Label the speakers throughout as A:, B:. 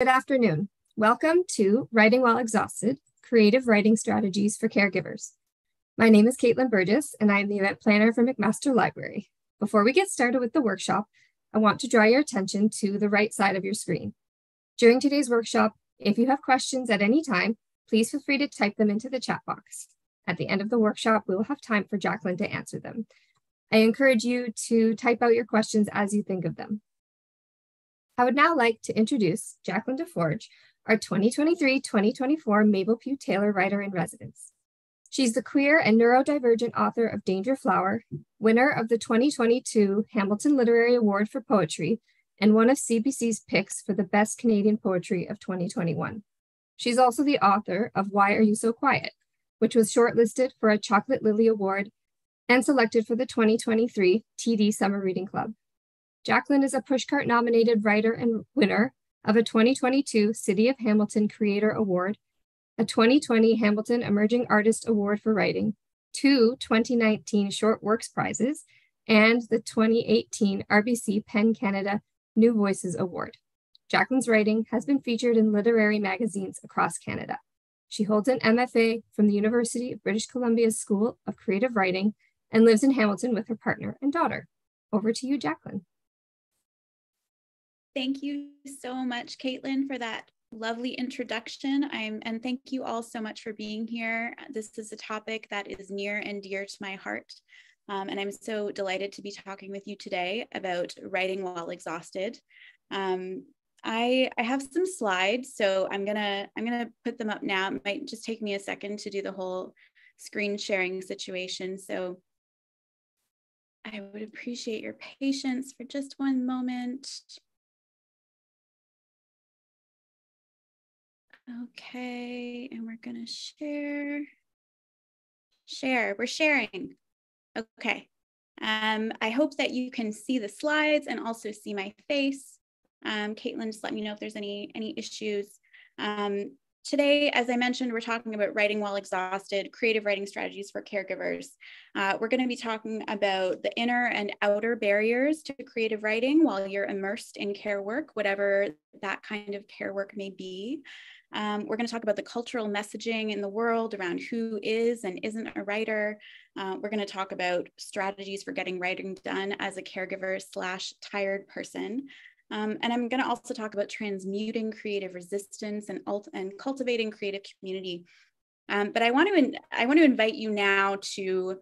A: Good afternoon. Welcome to Writing While Exhausted, Creative Writing Strategies for Caregivers. My name is Caitlin Burgess, and I am the event planner for McMaster Library. Before we get started with the workshop, I want to draw your attention to the right side of your screen. During today's workshop, if you have questions at any time, please feel free to type them into the chat box. At the end of the workshop, we will have time for Jacqueline to answer them. I encourage you to type out your questions as you think of them. I would now like to introduce Jacqueline DeForge, our 2023-2024 Mabel Pugh Taylor Writer in Residence. She's the queer and neurodivergent author of Danger Flower, winner of the 2022 Hamilton Literary Award for Poetry, and one of CBC's picks for the Best Canadian Poetry of 2021. She's also the author of Why Are You So Quiet, which was shortlisted for a Chocolate Lily Award and selected for the 2023 TD Summer Reading Club. Jacqueline is a Pushcart nominated writer and winner of a 2022 City of Hamilton Creator Award, a 2020 Hamilton Emerging Artist Award for Writing, two 2019 Short Works Prizes, and the 2018 RBC PEN Canada New Voices Award. Jacqueline's writing has been featured in literary magazines across Canada. She holds an MFA from the University of British Columbia's School of Creative Writing and lives in Hamilton with her partner and daughter. Over to you, Jacqueline.
B: Thank you so much, Caitlin, for that lovely introduction. I'm, and thank you all so much for being here. This is a topic that is near and dear to my heart. Um, and I'm so delighted to be talking with you today about writing while exhausted. Um, I, I have some slides, so I'm gonna I'm gonna put them up now. It might just take me a second to do the whole screen sharing situation. So I would appreciate your patience for just one moment. Okay, and we're gonna share. Share, we're sharing. Okay. Um, I hope that you can see the slides and also see my face. Um, Caitlin, just let me know if there's any, any issues. Um, today, as I mentioned, we're talking about writing while exhausted, creative writing strategies for caregivers. Uh, we're gonna be talking about the inner and outer barriers to creative writing while you're immersed in care work, whatever that kind of care work may be. Um, we're going to talk about the cultural messaging in the world around who is and isn't a writer. Uh, we're going to talk about strategies for getting writing done as a caregiver slash tired person. Um, and I'm going to also talk about transmuting creative resistance and, and cultivating creative community. Um, but I want to I want to invite you now to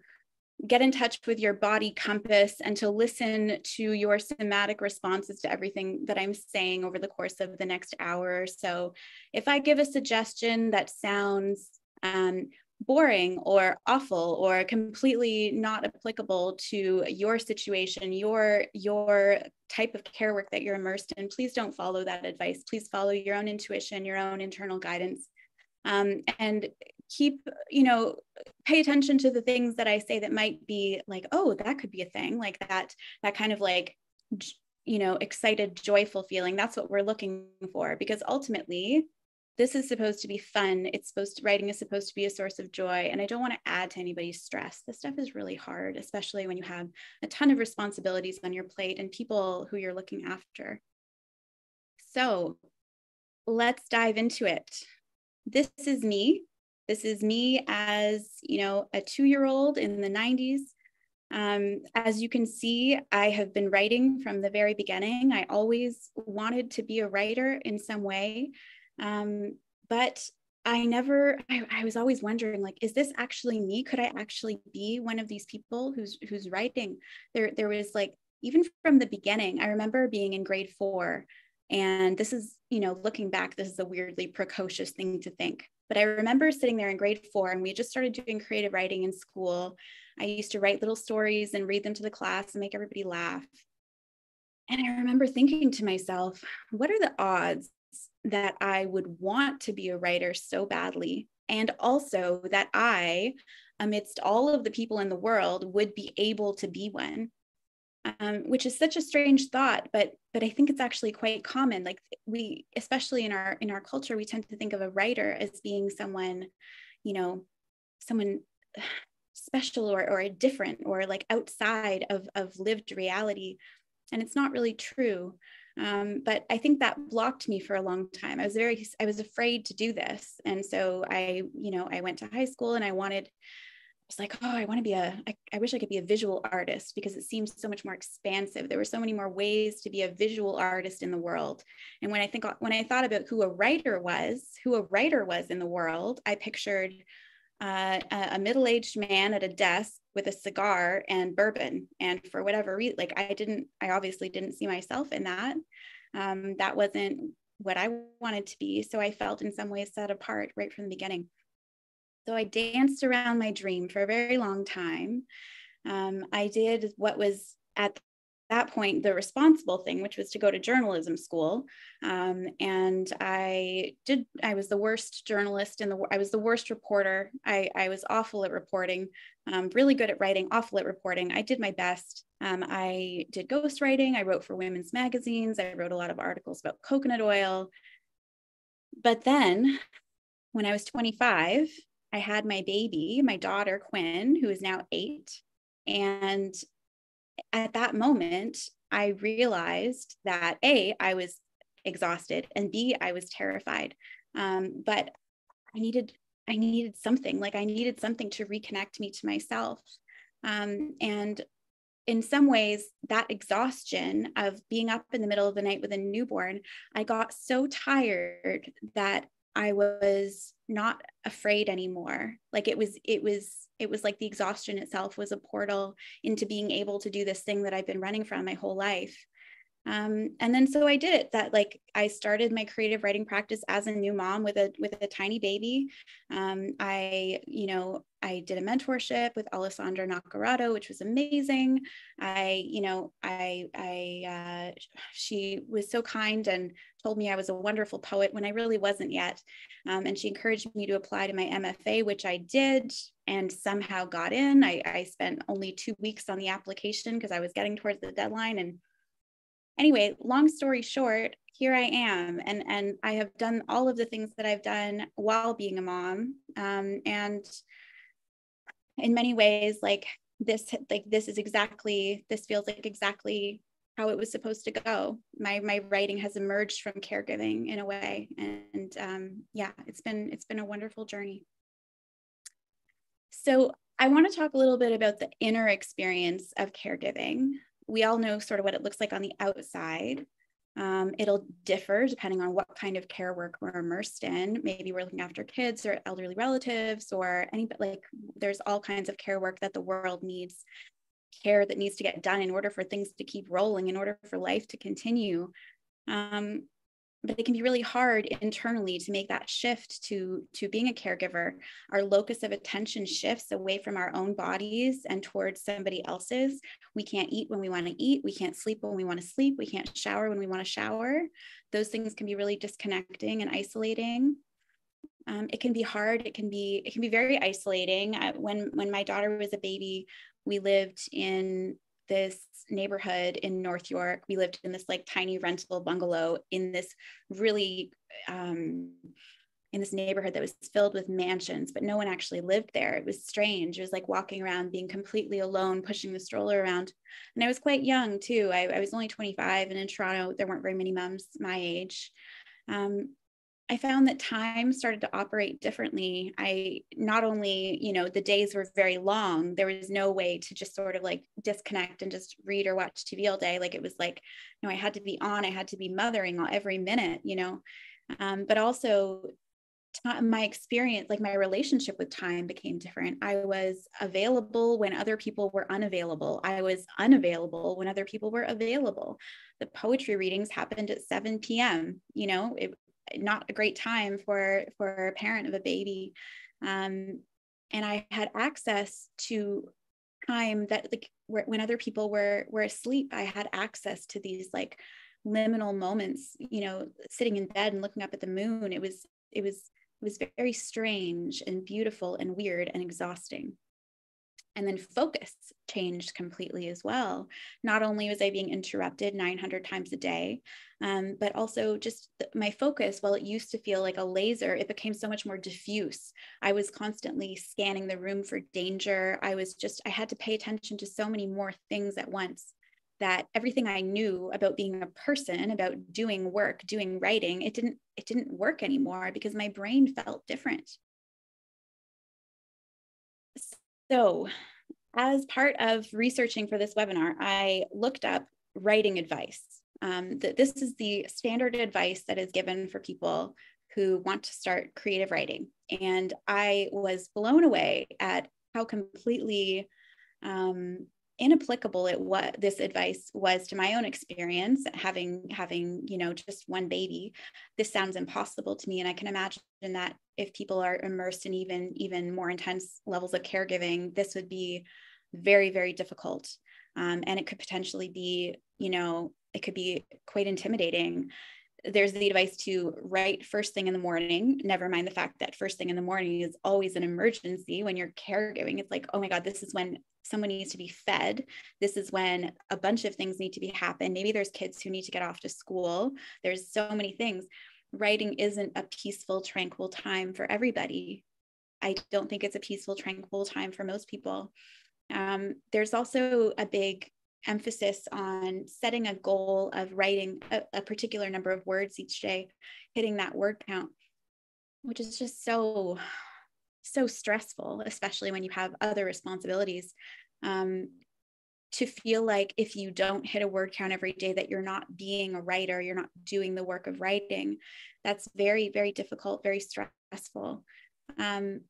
B: get in touch with your body compass and to listen to your somatic responses to everything that I'm saying over the course of the next hour or so. If I give a suggestion that sounds um, boring or awful or completely not applicable to your situation your your type of care work that you're immersed in please don't follow that advice please follow your own intuition your own internal guidance um, and keep you know pay attention to the things that i say that might be like oh that could be a thing like that that kind of like you know excited joyful feeling. That's what we're looking for because ultimately this is supposed to be fun. It's supposed to writing is supposed to be a source of joy and i don't want to add to anybody's stress. This stuff is really hard especially when you have a ton of responsibilities on your plate and people who you're looking after. So let's dive into it. This is me this is me as, you know, a two-year-old in the 90s. Um, as you can see, I have been writing from the very beginning. I always wanted to be a writer in some way. Um, but I never, I, I, was always wondering, like, is this actually me? Could I actually be one of these people who's who's writing? There, there was like, even from the beginning, I remember being in grade four. And this is, you know, looking back, this is a weirdly precocious thing to think. But I remember sitting there in grade four and we just started doing creative writing in school. I used to write little stories and read them to the class and make everybody laugh. And I remember thinking to myself, what are the odds that I would want to be a writer so badly? And also that I, amidst all of the people in the world, would be able to be one um, which is such a strange thought but but i think it's actually quite common like we especially in our in our culture we tend to think of a writer as being someone you know someone special or, or different or like outside of, of lived reality and it's not really true Um, but I think that blocked me for a long time. I was very, I was afraid to do this. And so I, you know, I went to high school and I wanted, was like, oh, I want to be a, I, I wish I could be a visual artist because it seems so much more expansive. There were so many more ways to be a visual artist in the world. And when I think, when I thought about who a writer was, who a writer was in the world, I pictured uh, a middle-aged man at a desk with a cigar and bourbon. And for whatever reason, like I didn't, I obviously didn't see myself in that. Um, that wasn't what I wanted to be. So I felt in some ways set apart right from the beginning. So I danced around my dream for a very long time. Um, I did what was at that point the responsible thing which was to go to journalism school. Um, and i did i was the worst journalist in the i was the worst reporter. I, I was awful at reporting um, really good at writing awful at reporting. I did my best. Um, i did ghostwriting. I wrote for women's magazines. I wrote a lot of articles about coconut oil. But then when i was 25 I had my baby, my daughter Quinn, who is now eight. And at that moment, I realized that A, I was exhausted, and B, I was terrified. Um, but I needed, I needed something, like I needed something to reconnect me to myself. Um, and in some ways, that exhaustion of being up in the middle of the night with a newborn, I got so tired that I was not afraid anymore. Like it was, it was, it was like the exhaustion itself was a portal into being able to do this thing that I've been running from my whole life. Um, and then so I did it that like I started my creative writing practice as a new mom with a with a tiny baby. Um, I you know I did a mentorship with Alessandra Naccarato, which was amazing. I you know I I uh, she was so kind and told me I was a wonderful poet when I really wasn't yet, um, and she encouraged me to apply to my MFA, which I did and somehow got in. I, I spent only two weeks on the application because I was getting towards the deadline and anyway, long story short, here I am, and and I have done all of the things that I've done while being a mom, um, and in many ways, like this, like this is exactly this feels like exactly how it was supposed to go. My my writing has emerged from caregiving in a way, and um, yeah, it's been it's been a wonderful journey. So I want to talk a little bit about the inner experience of caregiving we all know sort of what it looks like on the outside. Um, it'll differ depending on what kind of care work we're immersed in. Maybe we're looking after kids or elderly relatives or any, but like there's all kinds of care work that the world needs care that needs to get done in order for things to keep rolling, in order for life to continue. Um, but it can be really hard internally to make that shift to to being a caregiver. Our locus of attention shifts away from our own bodies and towards somebody else's. We can't eat when we want to eat. We can't sleep when we want to sleep. We can't shower when we want to shower. Those things can be really disconnecting and isolating. Um, it can be hard. It can be it can be very isolating. I, when when my daughter was a baby we lived in this neighborhood in North York. We lived in this like tiny rental bungalow in this really um, in this neighborhood that was filled with mansions, but no one actually lived there. It was strange. It was like walking around, being completely alone, pushing the stroller around. And I was quite young too. I, I was only 25, and in Toronto, there weren't very many moms my age. Um, I found that time started to operate differently. I not only, you know, the days were very long, there was no way to just sort of like disconnect and just read or watch TV all day. Like it was like, you know, I had to be on, I had to be mothering every minute, you know. Um, but also, my experience, like my relationship with time became different. I was available when other people were unavailable. I was unavailable when other people were available. The poetry readings happened at 7 p.m. You know, it, not a great time for for a parent of a baby. Um, and i had access to time that like when other people were were asleep i had access to these like liminal moments you know sitting in bed and looking up at the moon. It was it was it was very strange and beautiful and weird and exhausting and then focus changed completely as well. Not only was I being interrupted 900 times a day, um, but also just the, my focus, while it used to feel like a laser, it became so much more diffuse. I was constantly scanning the room for danger. I was just, I had to pay attention to so many more things at once. that everything I knew about being a person, about doing work, doing writing, it didn't it didn't work anymore because my brain felt different. So, as part of researching for this webinar, I looked up writing advice. Um, that this is the standard advice that is given for people who want to start creative writing. And I was blown away at how completely um, inapplicable it what this advice was to my own experience having having you know just one baby this sounds impossible to me and i can imagine that if people are immersed in even even more intense levels of caregiving this would be very very difficult um, and it could potentially be you know it could be quite intimidating there's the advice to write first thing in the morning. Never mind the fact that first thing in the morning is always an emergency when you're caregiving. It's like, oh my God, this is when someone needs to be fed. This is when a bunch of things need to be happen. Maybe there's kids who need to get off to school. There's so many things. Writing isn't a peaceful, tranquil time for everybody. I don't think it's a peaceful, tranquil time for most people. Um, there's also a big emphasis on setting a goal of writing a, a particular number of words each day, hitting that word count, which is just so so stressful, especially when you have other responsibilities. Um, to feel like if you don't hit a word count every day, that you're not being a writer, you're not doing the work of writing. That's very, very difficult, very stressful. Um,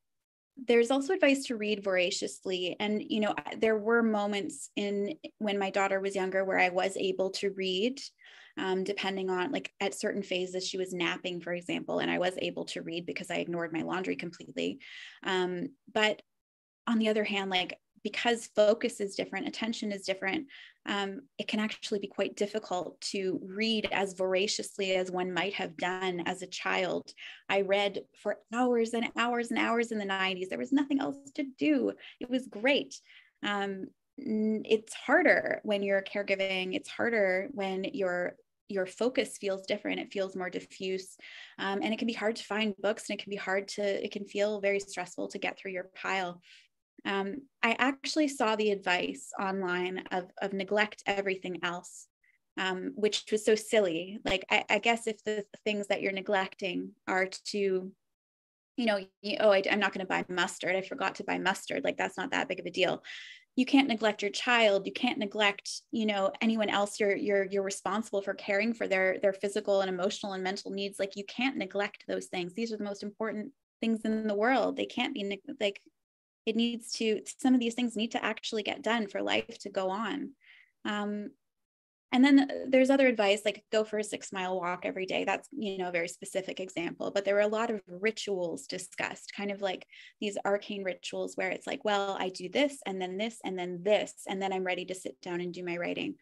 B: there's also advice to read voraciously and you know there were moments in when my daughter was younger where i was able to read um, depending on like at certain phases she was napping for example and i was able to read because i ignored my laundry completely um, but on the other hand like because focus is different, attention is different, um, it can actually be quite difficult to read as voraciously as one might have done as a child. I read for hours and hours and hours in the 90s. There was nothing else to do. It was great. Um, it's harder when you're caregiving. It's harder when your your focus feels different it feels more diffuse um, and it can be hard to find books and it can be hard to it can feel very stressful to get through your pile um, I actually saw the advice online of, of neglect everything else, um, which was so silly. Like, I, I, guess if the things that you're neglecting are to, you know, you, oh, I, I'm not going to buy mustard. I forgot to buy mustard. Like, that's not that big of a deal. You can't neglect your child. You can't neglect, you know, anyone else. You're you're you're responsible for caring for their their physical and emotional and mental needs. Like, you can't neglect those things. These are the most important things in the world. They can't be like it needs to some of these things need to actually get done for life to go on um, and then uh, there's other advice like go for a six mile walk every day. That's you know a very specific example but there were a lot of rituals discussed kind of like these arcane rituals where it's like well i do this and then this and then this and then i'm ready to sit down and do my writing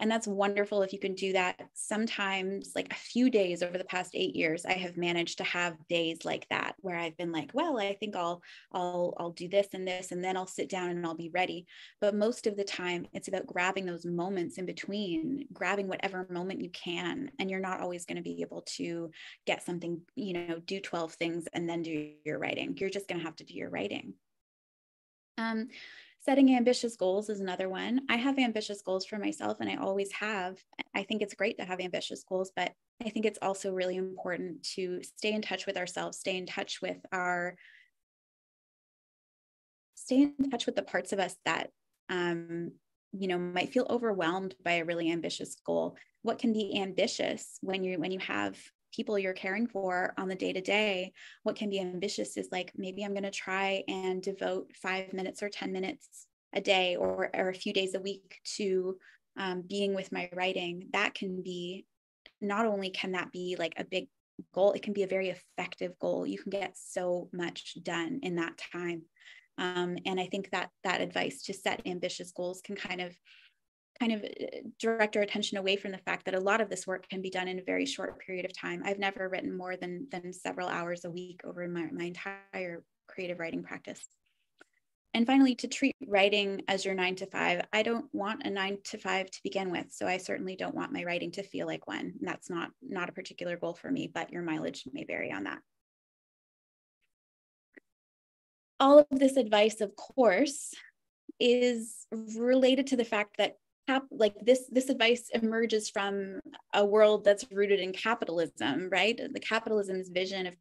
B: and that's wonderful if you can do that. Sometimes, like a few days over the past eight years, I have managed to have days like that where I've been like, well, I think I'll I'll I'll do this and this, and then I'll sit down and I'll be ready. But most of the time, it's about grabbing those moments in between, grabbing whatever moment you can. And you're not always going to be able to get something, you know, do 12 things and then do your writing. You're just going to have to do your writing. Um, Setting ambitious goals is another one. I have ambitious goals for myself and I always have. I think it's great to have ambitious goals, but I think it's also really important to stay in touch with ourselves, stay in touch with our stay in touch with the parts of us that um, you know might feel overwhelmed by a really ambitious goal what can be ambitious when you when you have people you're caring for on the day to day, what can be ambitious is like maybe I'm going to try and devote five minutes or 10 minutes a day or, or a few days a week to um, being with my writing. That can be not only can that be like a big goal, it can be a very effective goal. You can get so much done in that time. Um, and I think that that advice to set ambitious goals can kind of kind of uh, direct our attention away from the fact that a lot of this work can be done in a very short period of time. I've never written more than, than several hours a week over my, my entire creative writing practice. And finally, to treat writing as your nine to five, I don't want a nine to five to begin with. So I certainly don't want my writing to feel like one. That's not, not a particular goal for me, but your mileage may vary on that. All of this advice, of course, is related to the fact that cap like this this advice emerges from a world that's rooted in capitalism right? The capitalism's vision of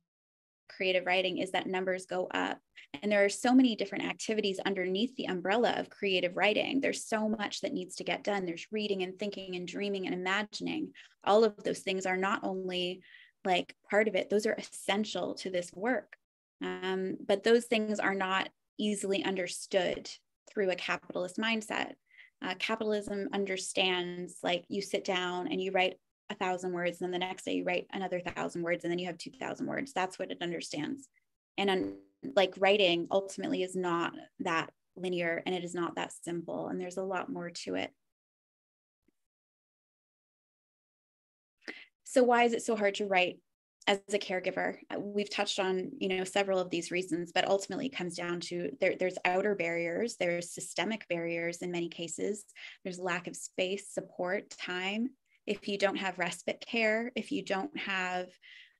B: creative writing is that numbers go up and there are so many different activities underneath the umbrella of creative writing. There's so much that needs to get done. There's reading and thinking and dreaming and imagining. All of those things are not only like part of it. Those are essential to this work. Um, but those things are not easily understood through a capitalist mindset uh, capitalism understands like you sit down and you write a thousand words and then the next day you write another thousand words and then you have 2000 words. That's what it understands. And un- like writing ultimately is not that linear and it is not that simple and there's a lot more to it. So why is it so hard to write as a caregiver uh, we've touched on you know several of these reasons but ultimately it comes down to there, there's outer barriers there's systemic barriers in many cases. There's lack of space support time. If you don't have respite care if you don't have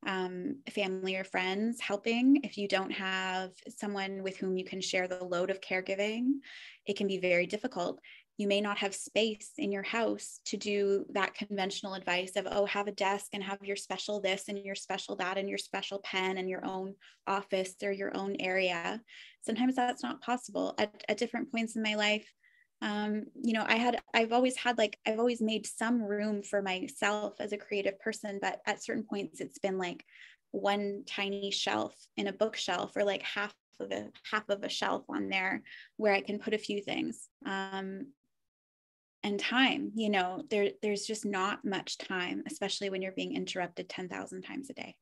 B: um, family or friends helping if you don't have someone with whom you can share the load of caregiving it can be very difficult you may not have space in your house to do that conventional advice of oh have a desk and have your special this and your special that and your special pen and your own office or your own area. Sometimes that's not possible at, at different points in my life. Um, you know i had i've always had like i've always made some room for myself as a creative person but at certain points it's been like one tiny shelf in a bookshelf or like half of a half of a shelf on there where i can put a few things. Um, and time you know there there's just not much time especially when you're being interrupted 10,000 times a day.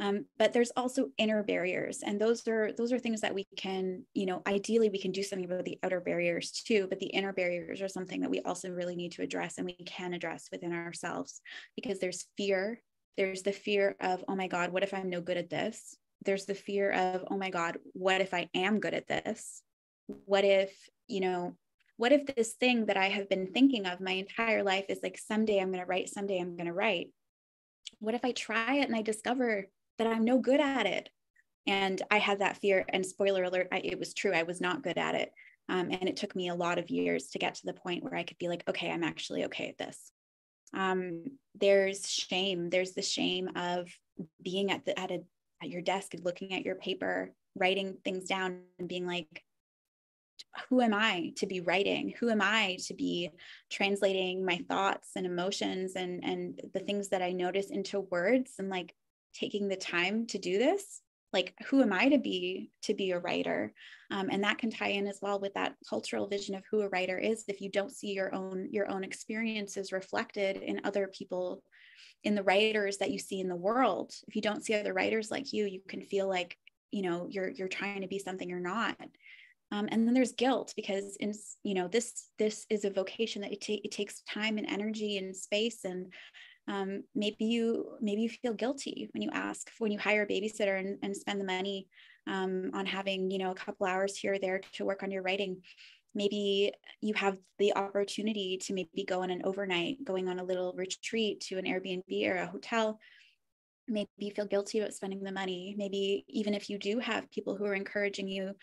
B: Um, but there's also inner barriers and those are those are things that we can you know ideally we can do something about the outer barriers too but the inner barriers are something that we also really need to address and we can address within ourselves because there's fear. There's the fear of oh my god what if i'm no good at this? There's the fear of oh my god what if i am good at this? What if you know what if this thing that I have been thinking of my entire life is like, someday I'm going to write, someday I'm going to write? What if I try it and I discover that I'm no good at it? And I had that fear. And spoiler alert, I, it was true. I was not good at it. Um, and it took me a lot of years to get to the point where I could be like, okay, I'm actually okay at this. Um, there's shame. There's the shame of being at the at a at your desk and looking at your paper, writing things down, and being like, who am I to be writing? Who am I to be translating my thoughts and emotions and and the things that I notice into words and like taking the time to do this? Like who am I to be to be a writer? Um, and that can tie in as well with that cultural vision of who a writer is. If you don't see your own your own experiences reflected in other people, in the writers that you see in the world, if you don't see other writers like you, you can feel like you know you're you're trying to be something you're not um, and then there's guilt because in you know this this is a vocation that it, ta- it takes time and energy and space and um, maybe you maybe you feel guilty when you ask when you hire a babysitter and, and spend the money um, on having you know a couple hours here or there to work on your writing. Maybe you have the opportunity to maybe go on an overnight going on a little retreat to an airbnb or a hotel. Maybe you feel guilty about spending the money. Maybe even if you do have people who are encouraging you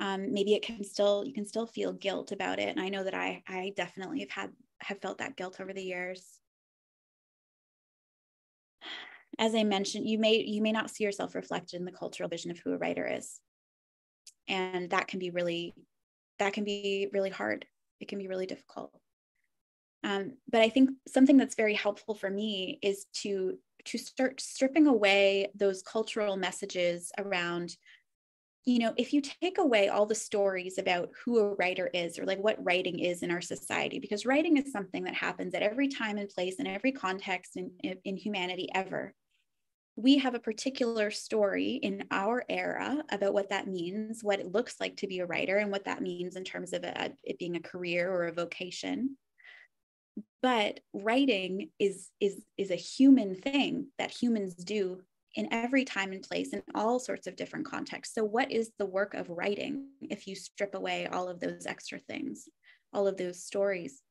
B: um, maybe it can still you can still feel guilt about it. And i know that i i definitely have had have felt that guilt over the years. As i mentioned you may you may not see yourself reflected in the cultural vision of who a writer is. And that can be really that can be really hard. It can be really difficult. Um, but i think something that's very helpful for me is to to start stripping away those cultural messages around you know, if you take away all the stories about who a writer is or like what writing is in our society, because writing is something that happens at every time and place and every context in, in humanity ever. We have a particular story in our era about what that means, what it looks like to be a writer, and what that means in terms of a, it being a career or a vocation. But writing is is is a human thing that humans do in every time and place in all sorts of different contexts. So, what is the work of writing if you strip away all of those extra things, all of those stories?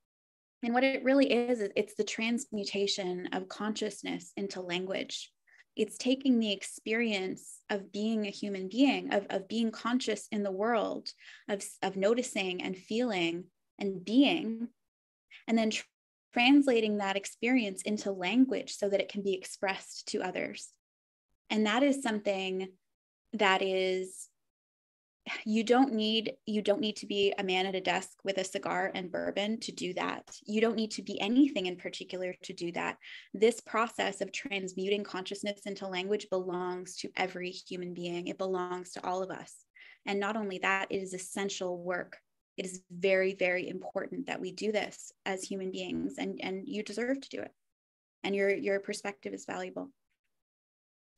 B: And what it really is, is it's the transmutation of consciousness into language. It's taking the experience of being a human being, of, of being conscious in the world, of, of noticing and feeling and being, and then tr- translating that experience into language so that it can be expressed to others. And that is something that is you don't need you don't need to be a man at a desk with a cigar and bourbon to do that. You don't need to be anything in particular to do that. This process of transmuting consciousness into language belongs to every human being. It belongs to all of us. And not only that it is essential work. It is very very important that we do this as human beings and and you deserve to do it. And your your perspective is valuable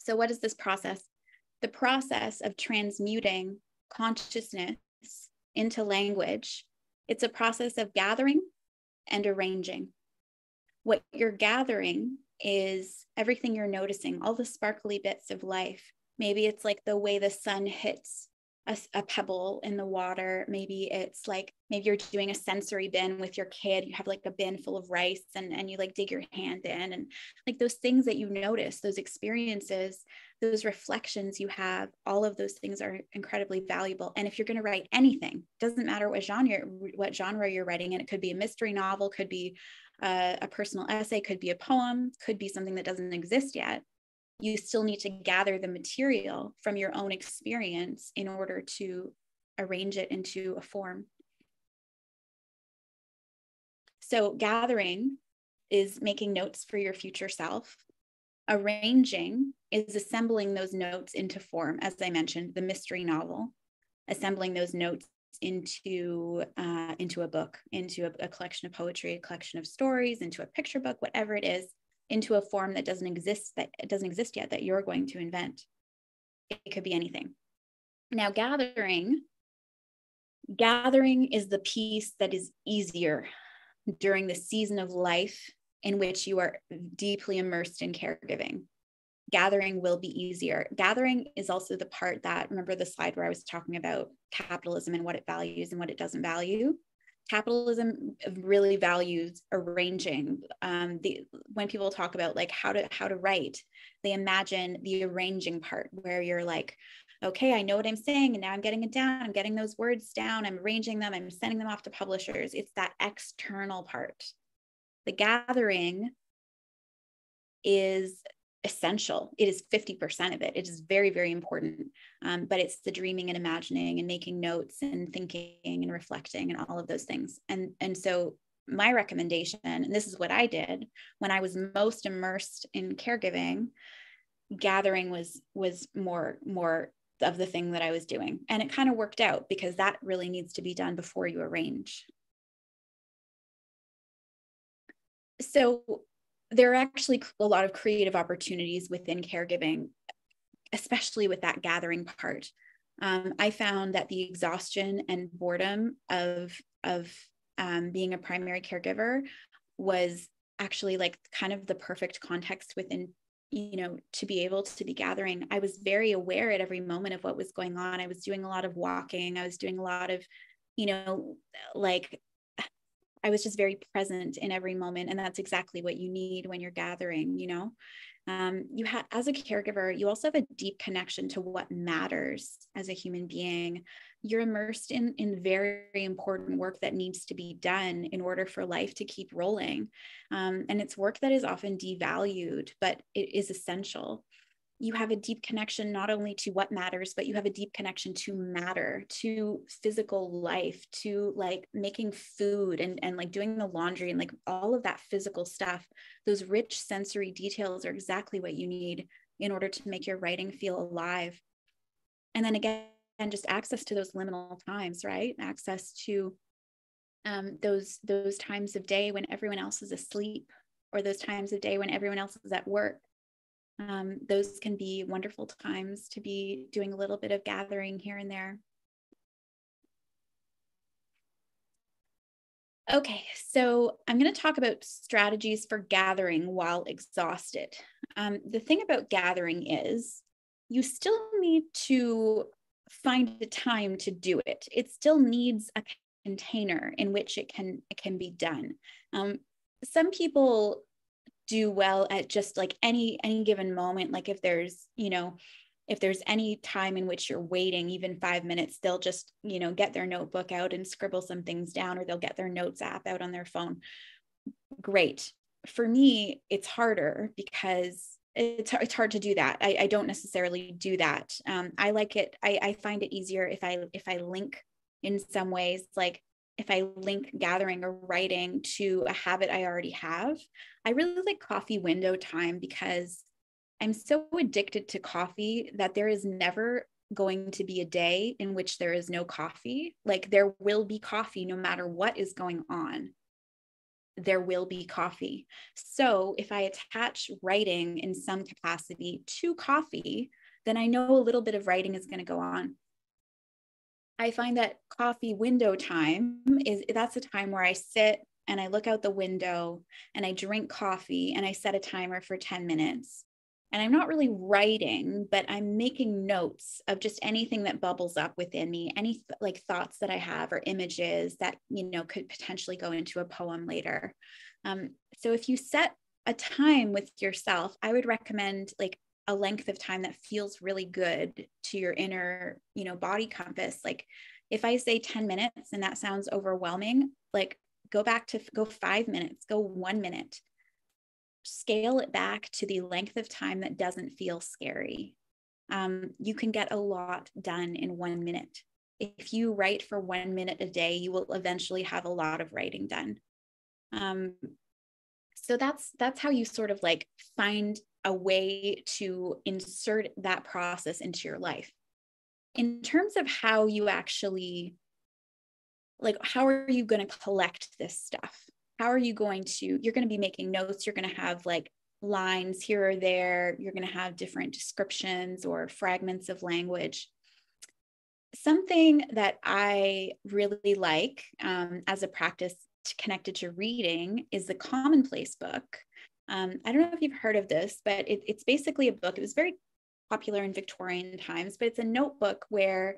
B: so what is this process the process of transmuting consciousness into language, it's a process of gathering and arranging. What you're gathering is everything you're noticing, all the sparkly bits of life. Maybe it's like the way the sun hits a, a, pebble in the water. Maybe it's like maybe you're doing a sensory bin with your kid. You have like a bin full of rice and, and you like dig your hand in and like those things that you notice, those experiences, those reflections you have, all of those things are incredibly valuable. And if you're going to write anything, doesn't matter what genre what genre you're writing, and it could be a mystery novel, could be a, a personal essay, could be a poem, could be something that doesn't exist yet you still need to gather the material from your own experience in order to arrange it into a form. So, gathering is making notes for your future self. Arranging is assembling those notes into form, as I mentioned, the mystery novel, assembling those notes into uh, into a book, into a, a collection of poetry, a collection of stories, into a picture book, whatever it is into a form that doesn't exist that doesn't exist yet that you're going to invent. It could be anything. Now gathering gathering is the piece that is easier during the season of life in which you are deeply immersed in caregiving. Gathering will be easier. Gathering is also the part that remember the slide where i was talking about capitalism and what it values and what it doesn't value capitalism really values arranging. Um, the when people talk about like how to how to write they imagine the arranging part where you're like okay i know what i'm saying and now i'm getting it down. I'm getting those words down. I'm arranging them. I'm sending them off to publishers. It's that external part. The gathering is essential. It is 50% of it. It is very, very important. Um, but it's the dreaming and imagining and making notes and thinking and reflecting and all of those things. And, and so my recommendation, and this is what I did when I was most immersed in caregiving, gathering was was more more of the thing that I was doing. And it kind of worked out because that really needs to be done before you arrange. So there are actually a lot of creative opportunities within caregiving, especially with that gathering part. Um, I found that the exhaustion and boredom of of um, being a primary caregiver was actually like kind of the perfect context within you know to be able to be gathering. I was very aware at every moment of what was going on. I was doing a lot of walking. I was doing a lot of you know like I was just very present in every moment. And that's exactly what you need when you're gathering, you know. Um, you have as a caregiver, you also have a deep connection to what matters as a human being. You're immersed in, in very important work that needs to be done in order for life to keep rolling. Um, and it's work that is often devalued, but it is essential you have a deep connection not only to what matters but you have a deep connection to matter to physical life to like making food and and like doing the laundry and like all of that physical stuff. Those rich sensory details are exactly what you need in order to make your writing feel alive. And then again just access to those liminal times right? Access to um, those those times of day when everyone else is asleep or those times of day when everyone else is at work um, those can be wonderful times to be doing a little bit of gathering here and there. Okay, so I'm going to talk about strategies for gathering while exhausted. Um, the thing about gathering is you still need to find the time to do it. It still needs a container in which it can it can be done. Um, some people do well at just like any any given moment like if there's you know if there's any time in which you're waiting even five minutes they'll just you know get their notebook out and scribble some things down or they'll get their notes app out on their phone. Great. For me it's harder because it's, it's hard to do that. I, I don't necessarily do that. Um, i like it I, I find it easier if i if i link in some ways like if I link gathering or writing to a habit I already have. I really like coffee window time because I'm so addicted to coffee that there is never going to be a day in which there is no coffee. Like there will be coffee no matter what is going on. There will be coffee. So if I attach writing in some capacity to coffee, then I know a little bit of writing is going to go on. I find that coffee window time is that's a time where I sit and I look out the window and I drink coffee and I set a timer for 10 minutes. And I'm not really writing, but I'm making notes of just anything that bubbles up within me, any th- like thoughts that I have or images that, you know, could potentially go into a poem later. Um, so if you set a time with yourself, I would recommend like a length of time that feels really good to your inner, you know, body compass. Like if I say 10 minutes and that sounds overwhelming, like go back to go five minutes, go one minute, scale it back to the length of time that doesn't feel scary. Um, you can get a lot done in one minute. If you write for one minute a day, you will eventually have a lot of writing done. Um, so that's that's how you sort of like find a way to insert that process into your life. In terms of how you actually like how are you going to collect this stuff? How are you going to you're going to be making notes you're going to have like lines here or there you're going to have different descriptions or fragments of language. Something that i really like um, as a practice connected to reading is the commonplace book um, I don't know if you've heard of this, but it, it's basically a book. It was very popular in Victorian times, but it's a notebook where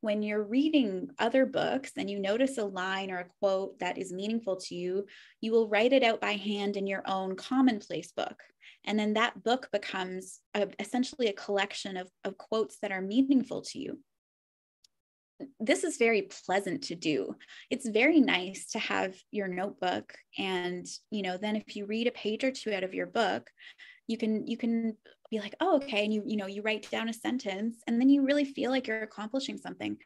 B: when you're reading other books and you notice a line or a quote that is meaningful to you, you will write it out by hand in your own commonplace book. And then that book becomes a, essentially a collection of, of quotes that are meaningful to you this is very pleasant to do. It's very nice to have your notebook and, you know, then if you read a page or two out of your book, you can you can be like, "Oh, okay." And you you know, you write down a sentence and then you really feel like you're accomplishing something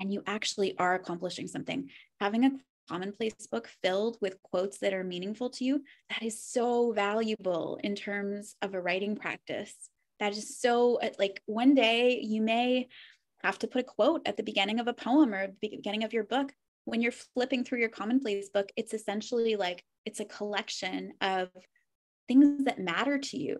B: and you actually are accomplishing something. Having a commonplace book filled with quotes that are meaningful to you, that is so valuable in terms of a writing practice. That is so uh, like one day you may have to put a quote at the beginning of a poem or the beginning of your book. When you're flipping through your commonplace book, it's essentially like it's a collection of things that matter to you.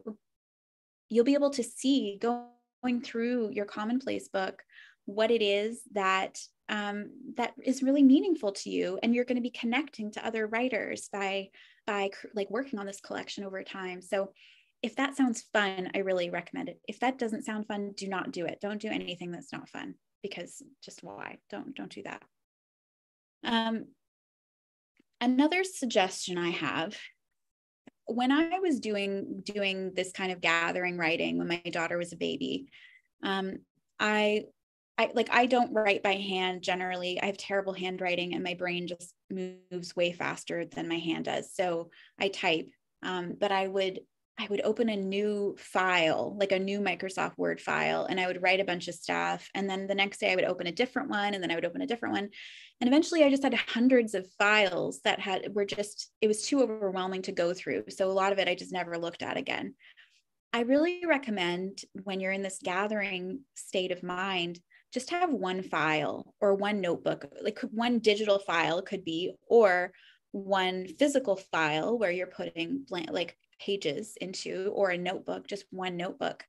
B: You'll be able to see going through your commonplace book what it is that um, that is really meaningful to you, and you're going to be connecting to other writers by by like working on this collection over time. So if that sounds fun, I really recommend it. If that doesn't sound fun, do not do it. Don't do anything that's not fun because just why? Don't don't do that. Um, another suggestion I have when I was doing doing this kind of gathering writing when my daughter was a baby, um, I I like I don't write by hand generally. I have terrible handwriting and my brain just moves way faster than my hand does. So I type. Um, but I would I would open a new file, like a new Microsoft Word file, and I would write a bunch of stuff. And then the next day I would open a different one, and then I would open a different one. And eventually I just had hundreds of files that had were just, it was too overwhelming to go through. So a lot of it I just never looked at again. I really recommend when you're in this gathering state of mind, just have one file or one notebook, like one digital file could be, or one physical file where you're putting blank, like pages into or a notebook, just one notebook.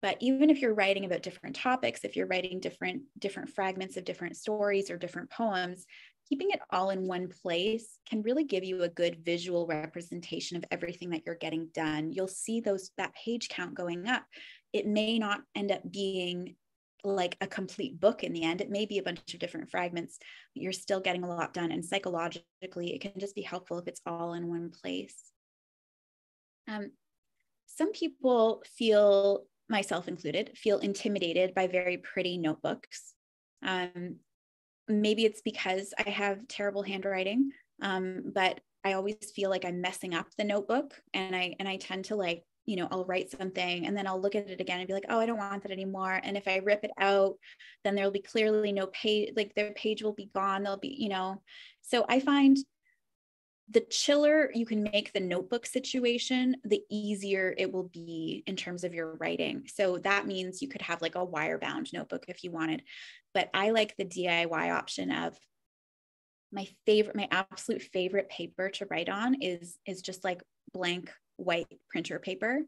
B: But even if you're writing about different topics, if you're writing different different fragments of different stories or different poems, keeping it all in one place can really give you a good visual representation of everything that you're getting done. You'll see those that page count going up. It may not end up being like a complete book in the end. It may be a bunch of different fragments, but you're still getting a lot done. And psychologically, it can just be helpful if it's all in one place. Um, some people feel myself included, feel intimidated by very pretty notebooks. Um, maybe it's because I have terrible handwriting, um, but I always feel like I'm messing up the notebook, and I and I tend to like you know I'll write something and then I'll look at it again and be like, oh, I don't want that anymore. And if I rip it out, then there'll be clearly no page, like their page will be gone. There'll be you know, so I find the chiller you can make the notebook situation, the easier it will be in terms of your writing. So that means you could have like a wire bound notebook if you wanted. But I like the DIY option of my favorite, my absolute favorite paper to write on is, is just like blank white printer paper.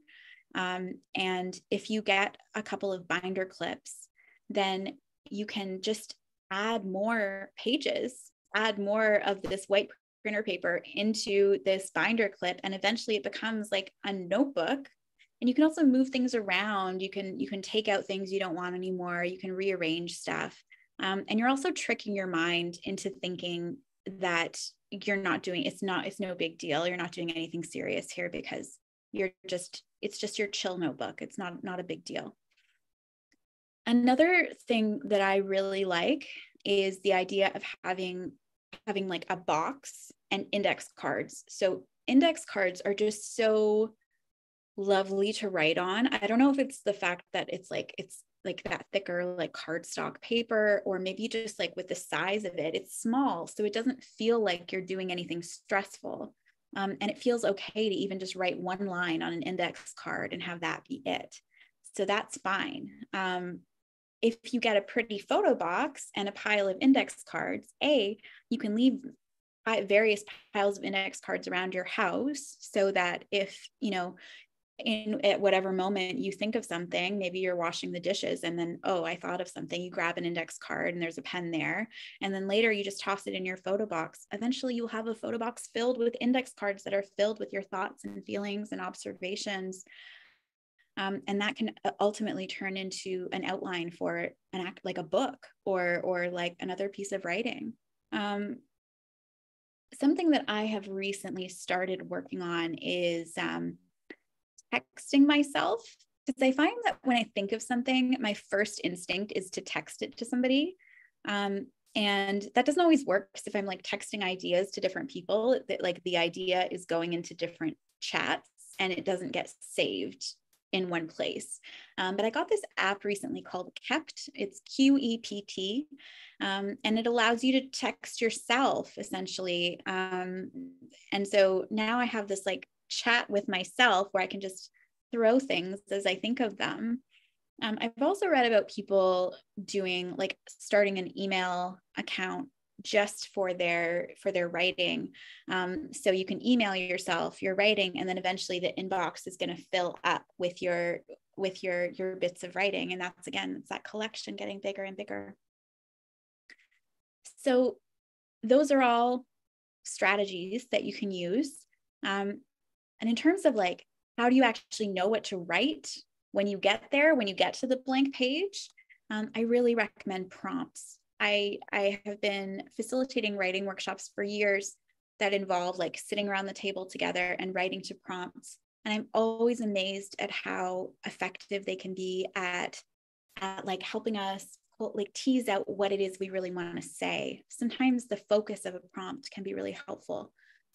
B: Um, and if you get a couple of binder clips, then you can just add more pages add more of this white printer paper into this binder clip and eventually it becomes like a notebook. And you can also move things around. You can you can take out things you don't want anymore. You can rearrange stuff. Um, and you're also tricking your mind into thinking that you're not doing it's not it's no big deal. You're not doing anything serious here because you're just it's just your chill notebook. It's not not a big deal. Another thing that i really like is the idea of having having like a box and index cards. So index cards are just so lovely to write on. I don't know if it's the fact that it's like it's like that thicker like cardstock paper or maybe just like with the size of it it's small so it doesn't feel like you're doing anything stressful um, and it feels okay to even just write one line on an index card and have that be it so that's fine um, if you get a pretty photo box and a pile of index cards, A, you can leave various piles of index cards around your house so that if, you know, in at whatever moment you think of something, maybe you're washing the dishes and then, oh, I thought of something, you grab an index card and there's a pen there. And then later you just toss it in your photo box. Eventually you'll have a photo box filled with index cards that are filled with your thoughts and feelings and observations um, and that can uh, ultimately turn into an outline for an act like a book or or like another piece of writing. Um, something that i have recently started working on is um, texting myself. Because i find that when i think of something my first instinct is to text it to somebody. Um, and that doesn't always work because if i'm like texting ideas to different people that like the idea is going into different chats and it doesn't get saved in one place. Um, but I got this app recently called Qept. It's Q E P T. Um, and it allows you to text yourself essentially. Um, and so now I have this like chat with myself where I can just throw things as I think of them. Um, I've also read about people doing like starting an email account just for their for their writing. Um, so you can email yourself your writing and then eventually the inbox is going to fill up with your with your your bits of writing. And that's again it's that collection getting bigger and bigger. So those are all strategies that you can use. Um, and in terms of like how do you actually know what to write when you get there when you get to the blank page? Um, i really recommend prompts I, I have been facilitating writing workshops for years that involve like sitting around the table together and writing to prompts. And I'm always amazed at how effective they can be at, at like helping us like tease out what it is we really want to say. Sometimes the focus of a prompt can be really helpful.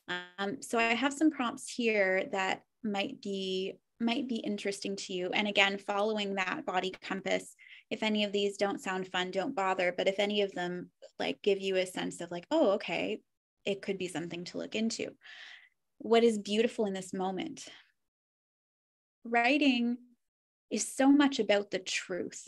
B: Um, so I have some prompts here that might be might be interesting to you. And again, following that body compass if any of these don't sound fun, don't bother. But if any of them like give you a sense of like, oh, okay, it could be something to look into. What is beautiful in this moment? Writing is so much about the truth.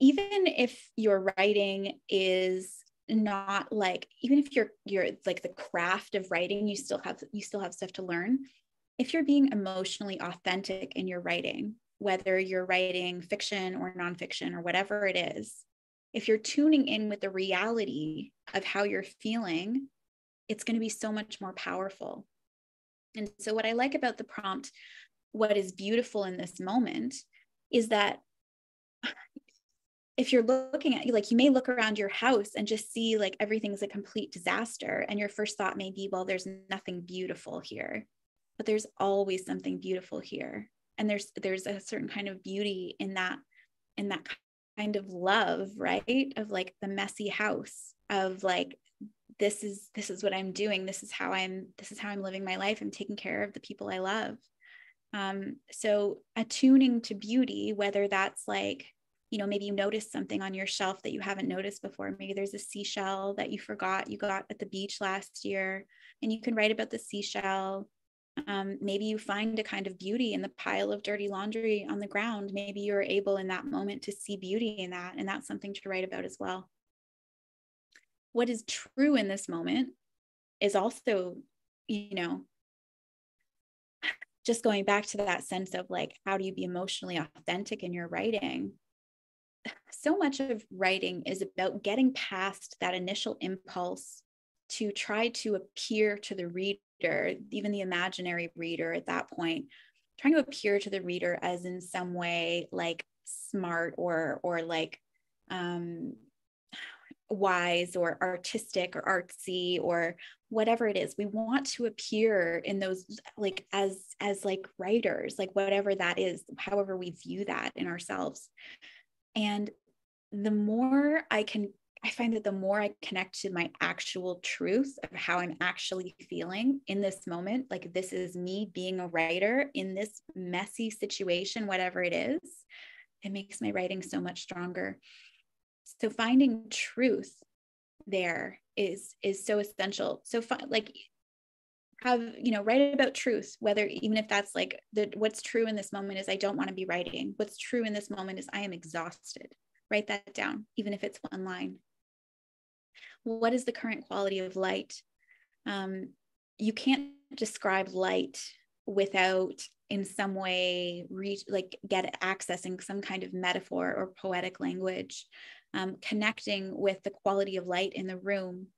B: Even if your writing is not like even if you're you're like the craft of writing you still have you still have stuff to learn if you're being emotionally authentic in your writing whether you're writing fiction or nonfiction or whatever it is, if you're tuning in with the reality of how you're feeling, it's going to be so much more powerful. And so, what I like about the prompt, what is beautiful in this moment, is that if you're looking at like you may look around your house and just see like everything's a complete disaster and your first thought may be well there's nothing beautiful here but there's always something beautiful here and there's there's a certain kind of beauty in that in that kind of love right? Of like the messy house of like this is this is what i'm doing. This is how i'm this is how i'm living my life. I'm taking care of the people i love. Um, so attuning to beauty whether that's like you know maybe you notice something on your shelf that you haven't noticed before. Maybe there's a seashell that you forgot you got at the beach last year and you can write about the seashell um, maybe you find a kind of beauty in the pile of dirty laundry on the ground. Maybe you're able in that moment to see beauty in that and that's something to write about as well. What is true in this moment is also you know just going back to that sense of like how do you be emotionally authentic in your writing? So much of writing is about getting past that initial impulse to try to appear to the reader, even the imaginary reader at that point, trying to appear to the reader as in some way like smart or or like um, wise or artistic or artsy or whatever it is. We want to appear in those like as as like writers like whatever that is however we view that in ourselves. And the more I can, I find that the more I connect to my actual truth of how I'm actually feeling in this moment, like this is me being a writer in this messy situation, whatever it is, it makes my writing so much stronger. So finding truth there is is so essential. So like have you know write about truth whether even if that's like the what's true in this moment is i don't want to be writing what's true in this moment is i am exhausted write that down even if it's one line what is the current quality of light um, you can't describe light without in some way reach like get accessing some kind of metaphor or poetic language um, connecting with the quality of light in the room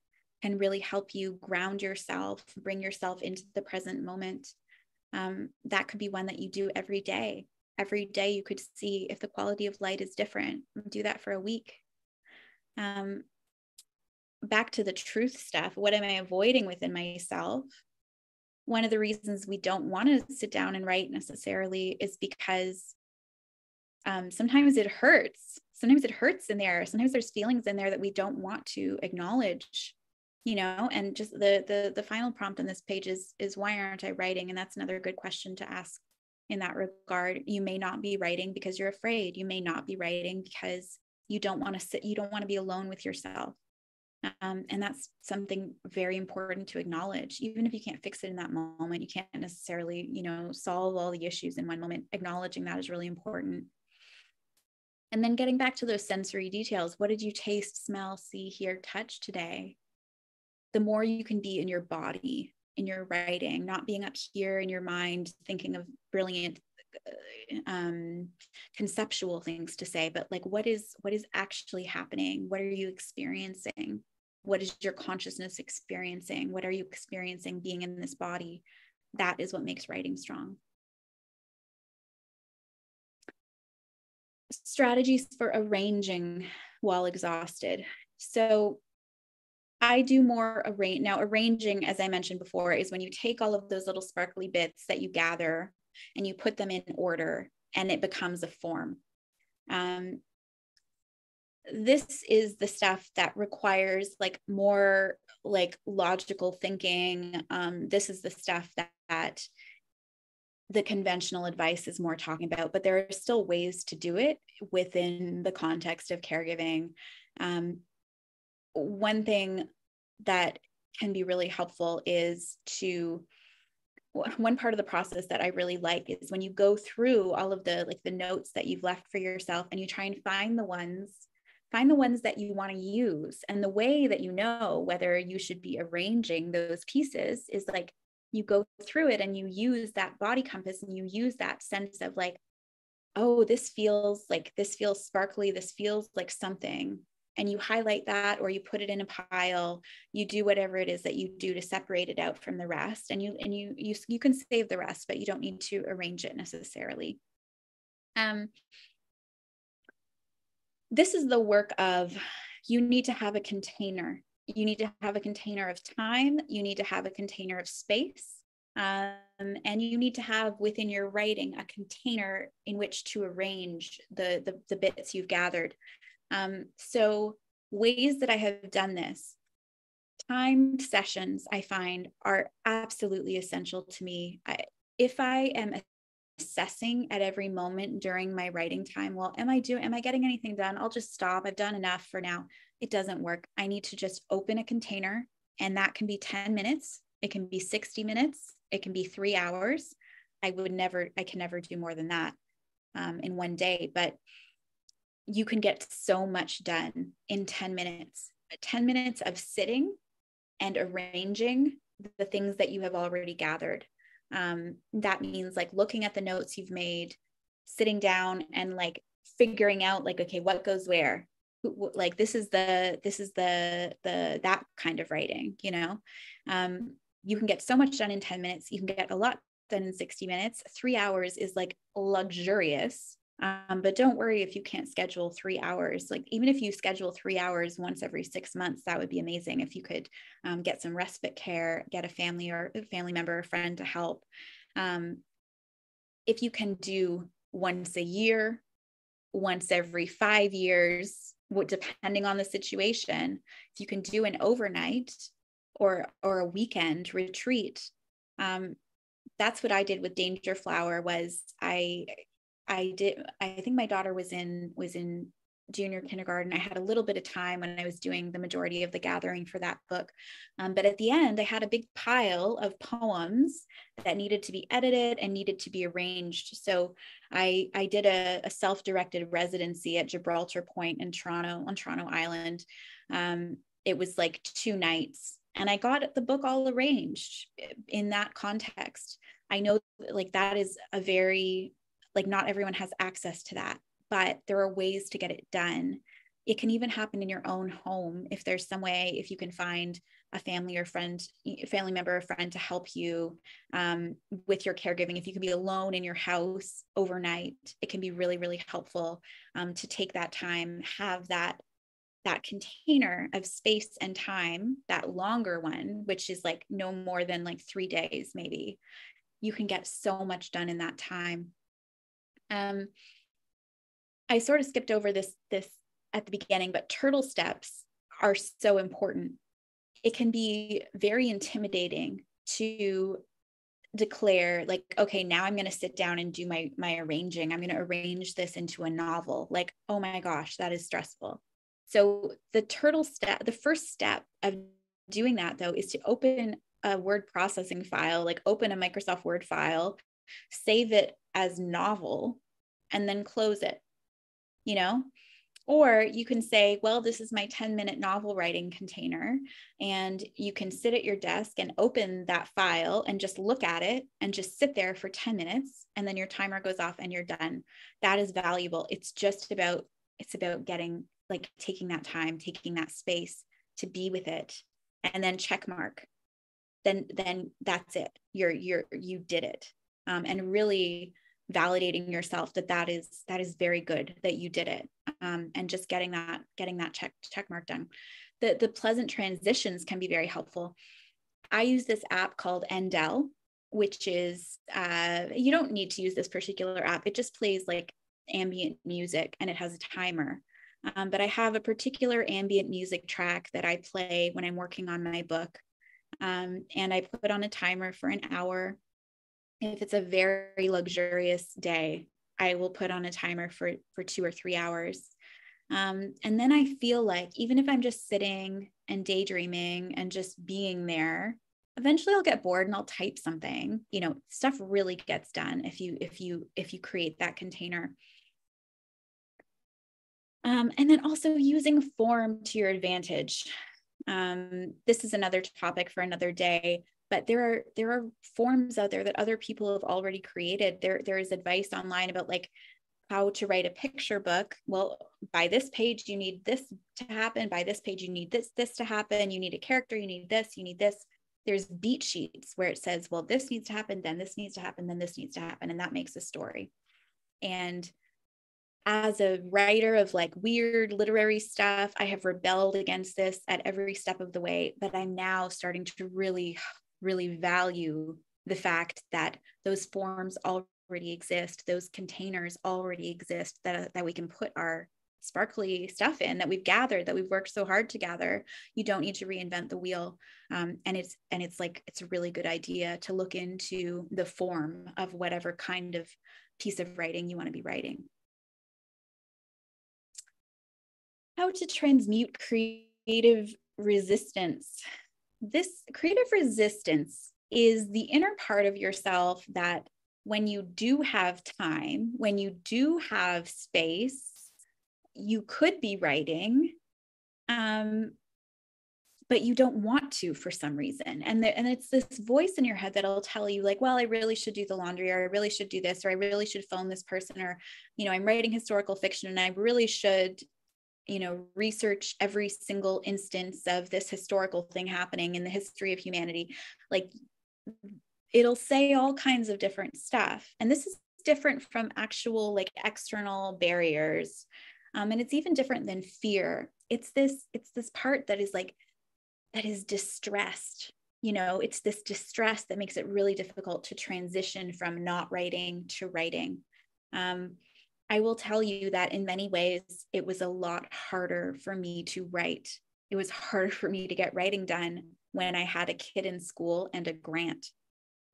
B: can really help you ground yourself, bring yourself into the present moment. Um, that could be one that you do every day. Every day, you could see if the quality of light is different. Do that for a week. Um, back to the truth stuff. What am I avoiding within myself? One of the reasons we don't want to sit down and write necessarily is because um, sometimes it hurts. Sometimes it hurts in there. Sometimes there's feelings in there that we don't want to acknowledge you know and just the the the final prompt on this page is is why aren't i writing and that's another good question to ask in that regard you may not be writing because you're afraid you may not be writing because you don't want to sit you don't want to be alone with yourself um, and that's something very important to acknowledge. Even if you can't fix it in that moment you can't necessarily you know solve all the issues in one moment. Acknowledging that is really important. And then getting back to those sensory details what did you taste smell see hear touch today? The more you can be in your body in your writing not being up here in your mind thinking of brilliant um, conceptual things to say but like what is what is actually happening? What are you experiencing? What is your consciousness experiencing? What are you experiencing being in this body? That is what makes writing strong. Strategies for arranging while exhausted. So I do more arrange now arranging as I mentioned before is when you take all of those little sparkly bits that you gather and you put them in order and it becomes a form. Um, this is the stuff that requires like more like logical thinking. Um, this is the stuff that, that the conventional advice is more talking about, but there are still ways to do it within the context of caregiving. Um, one thing that can be really helpful is to one part of the process that I really like is when you go through all of the like the notes that you've left for yourself and you try and find the ones find the ones that you want to use. And the way that you know whether you should be arranging those pieces is like you go through it and you use that body compass and you use that sense of like oh this feels like this feels sparkly this feels like something and you highlight that or you put it in a pile you do whatever it is that you do to separate it out from the rest. And you and you you, you can save the rest but you don't need to arrange it necessarily. Um, this is the work of you need to have a container. You need to have a container of time. You need to have a container of space. Um, and you need to have within your writing a container in which to arrange the, the, the bits you've gathered. Um, so, ways that I have done this timed sessions I find are absolutely essential to me. I, if I am assessing at every moment during my writing time, well, am I doing, am I getting anything done? I'll just stop. I've done enough for now. It doesn't work. I need to just open a container and that can be 10 minutes. It can be 60 minutes. It can be three hours. I would never, I can never do more than that um, in one day, but you can get so much done in 10 minutes. 10 minutes of sitting and arranging the things that you have already gathered. Um, that means like looking at the notes you've made, sitting down and like figuring out like, okay, what goes where? like this is the this is the the that kind of writing you know um you can get so much done in 10 minutes you can get a lot done in 60 minutes three hours is like luxurious um, but don't worry if you can't schedule three hours. Like even if you schedule three hours once every six months, that would be amazing. If you could um, get some respite care, get a family or a family member or friend to help. Um, if you can do once a year, once every five years, depending on the situation, if you can do an overnight or or a weekend retreat, um, that's what I did with Danger Flower. Was I I did I think my daughter was in was in junior kindergarten. I had a little bit of time when I was doing the majority of the gathering for that book. Um, but at the end, I had a big pile of poems that needed to be edited and needed to be arranged. So I, I did a, a self directed residency at Gibraltar Point in Toronto, on Toronto Island. Um, it was like two nights, and I got the book all arranged in that context. I know like that is a very like not everyone has access to that but there are ways to get it done. It can even happen in your own home if there's some way if you can find a family or friend family member or friend to help you um, with your caregiving. If you can be alone in your house overnight it can be really really helpful um, to take that time have that that container of space and time that longer one which is like no more than like three days maybe. You can get so much done in that time um, I sort of skipped over this this at the beginning, but turtle steps are so important. It can be very intimidating to declare like okay now i'm going to sit down and do my my arranging. I'm going to arrange this into a novel. Like oh my gosh that is stressful. So the turtle step the first step of doing that though is to open a word processing file like open a microsoft word file save it as novel and then close it you know or you can say, well, this is my 10 minute novel writing container. And you can sit at your desk and open that file and just look at it and just sit there for 10 minutes. And then your timer goes off and you're done. That is valuable. It's just about, it's about getting like taking that time, taking that space to be with it and then check mark. Then, then that's it. You're, you're, you did it. Um, and really validating yourself that that is that is very good that you did it um, and just getting that getting that check check mark done. The the pleasant transitions can be very helpful. I use this app called endel which is uh, you don't need to use this particular app. It just plays like ambient music and it has a timer. Um, but i have a particular ambient music track that i play when i'm working on my book. Um, and i put on a timer for an hour if it's a very luxurious day, I will put on a timer for, for two or three hours. Um, and then I feel like even if I'm just sitting and daydreaming and just being there, eventually I'll get bored and I'll type something. You know, stuff really gets done if you if you if you create that container. Um, and then also using form to your advantage. Um, this is another topic for another day, but there are there are forms out there that other people have already created. There there is advice online about like how to write a picture book. Well by this page you need this to happen. By this page you need this this to happen. You need a character. You need this. You need this. There's beat sheets where it says well this needs to happen then this needs to happen then this needs to happen and that makes a story. And as a writer of like weird literary stuff, I have rebelled against this at every step of the way, but I'm now starting to really really value the fact that those forms already exist, those containers already exist that, that we can put our sparkly stuff in that we've gathered that we've worked so hard to gather. You don't need to reinvent the wheel. Um, and it's and it's like it's a really good idea to look into the form of whatever kind of piece of writing you want to be writing. How to transmute creative resistance this creative resistance is the inner part of yourself that when you do have time when you do have space you could be writing um, but you don't want to for some reason. And and it's this voice in your head that'll tell you like well i really should do the laundry or i really should do this or i really should phone this person or you know i'm writing historical fiction and i really should you know research every single instance of this historical thing happening in the history of humanity like it'll say all kinds of different stuff. And this is different from actual like external barriers um, and it's even different than fear. It's this it's this part that is like that is distressed you know? It's this distress that makes it really difficult to transition from not writing to writing. Um, i will tell you that in many ways it was a lot harder for me to write. It was harder for me to get writing done when i had a kid in school and a grant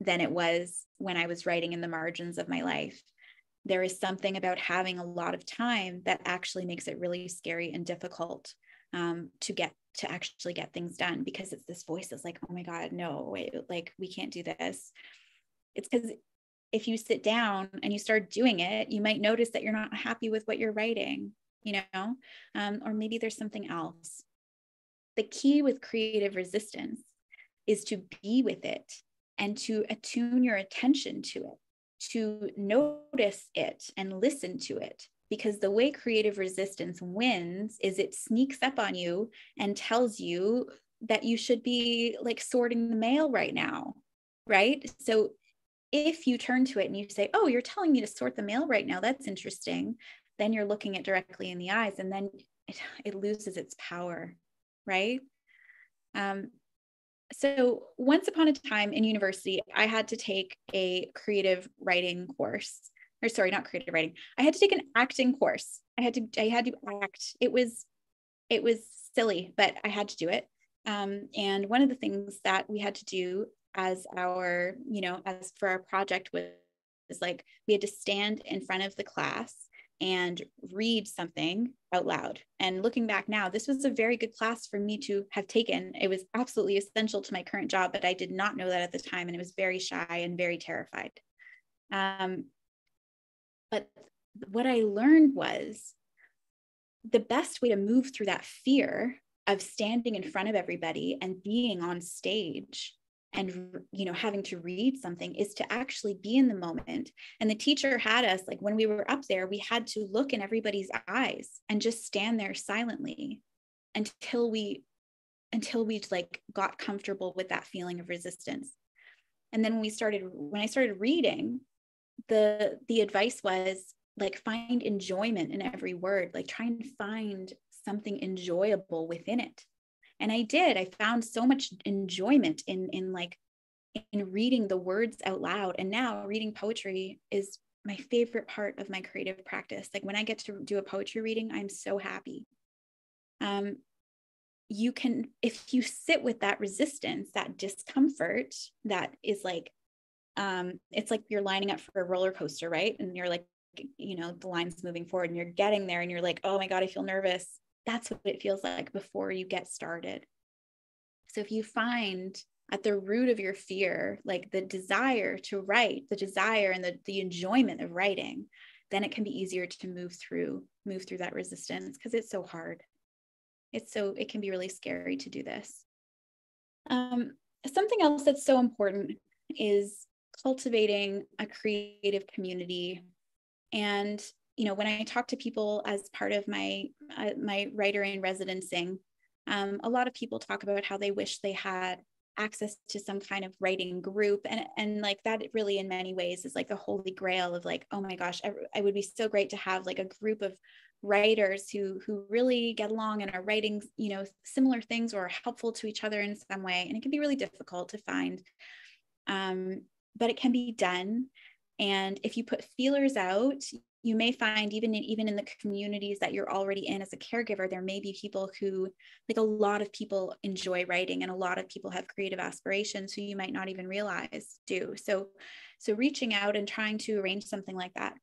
B: than it was when i was writing in the margins of my life. There is something about having a lot of time that actually makes it really scary and difficult um, to get to actually get things done because it's this voice that's like oh my god no wait like we can't do this. It's because if you sit down and you start doing it you might notice that you're not happy with what you're writing you know? Um, or maybe there's something else. The key with creative resistance is to be with it and to attune your attention to it to notice it and listen to it. Because the way creative resistance wins is it sneaks up on you and tells you that you should be like sorting the mail right now right? So if you turn to it and you say oh you're telling me to sort the mail right now that's interesting then you're looking it directly in the eyes and then it, it loses its power right? Um, so once upon a time in university i had to take a creative writing course or sorry not creative writing i had to take an acting course. I had to i had to act. It was it was silly but i had to do it. Um, and one of the things that we had to do as our you know as for our project was, was like we had to stand in front of the class and read something out loud. And looking back now, this was a very good class for me to have taken. It was absolutely essential to my current job, but I did not know that at the time. And it was very shy and very terrified. Um, but what I learned was the best way to move through that fear of standing in front of everybody and being on stage and you know having to read something is to actually be in the moment. And the teacher had us like when we were up there we had to look in everybody's eyes and just stand there silently until we until we like got comfortable with that feeling of resistance. And then when we started when i started reading the the advice was like find enjoyment in every word like try and find something enjoyable within it and i did. I found so much enjoyment in in like in reading the words out loud. And now reading poetry is my favorite part of my creative practice. Like when i get to do a poetry reading i'm so happy. Um you can if you sit with that resistance that discomfort that is like um it's like you're lining up for a roller coaster right? And you're like you know the line's moving forward and you're getting there and you're like oh my god i feel nervous that's what it feels like before you get started. So if you find at the root of your fear, like the desire to write, the desire and the, the enjoyment of writing, then it can be easier to move through, move through that resistance because it's so hard. It's so, it can be really scary to do this. Um, something else that's so important is cultivating a creative community and you know, when I talk to people as part of my uh, my writer in residencing, um, a lot of people talk about how they wish they had access to some kind of writing group and and like that really in many ways is like the holy grail of like oh my gosh I, I would be so great to have like a group of writers who who really get along and are writing you know similar things or helpful to each other in some way and it can be really difficult to find um but it can be done. And if you put feelers out, you may find even in, even in the communities that you're already in as a caregiver there may be people who like a lot of people enjoy writing and a lot of people have creative aspirations who you might not even realize do. So so reaching out and trying to arrange something like that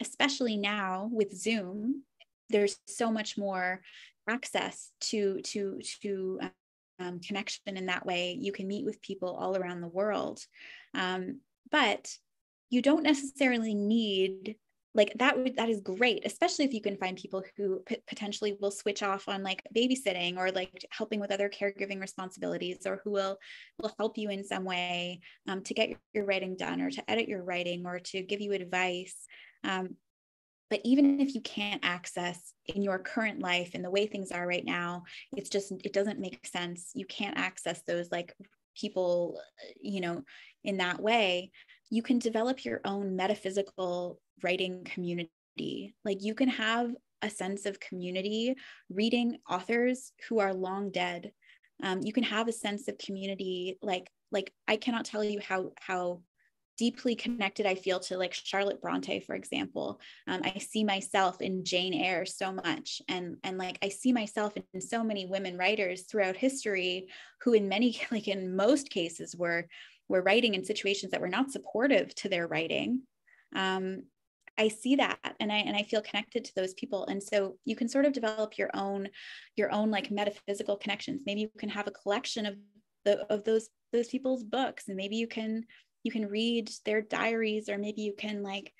B: especially now with zoom there's so much more access to to to um, connection in that way. You can meet with people all around the world. Um, but you don't necessarily need like that would that is great especially if you can find people who p- potentially will switch off on like babysitting or like helping with other caregiving responsibilities or who will will help you in some way um, to get your writing done or to edit your writing or to give you advice um, but even if you can't access in your current life and the way things are right now it's just it doesn't make sense. You can't access those like people you know in that way you can develop your own metaphysical writing community. Like you can have a sense of community reading authors who are long dead. Um, you can have a sense of community. Like like I cannot tell you how how deeply connected I feel to like Charlotte Bronte, for example. Um, I see myself in Jane Eyre so much, and and like I see myself in so many women writers throughout history who, in many like in most cases, were were writing in situations that were not supportive to their writing. Um, I see that and I and I feel connected to those people. And so you can sort of develop your own your own like metaphysical connections. Maybe you can have a collection of the of those those people's books and maybe you can you can read their diaries or maybe you can like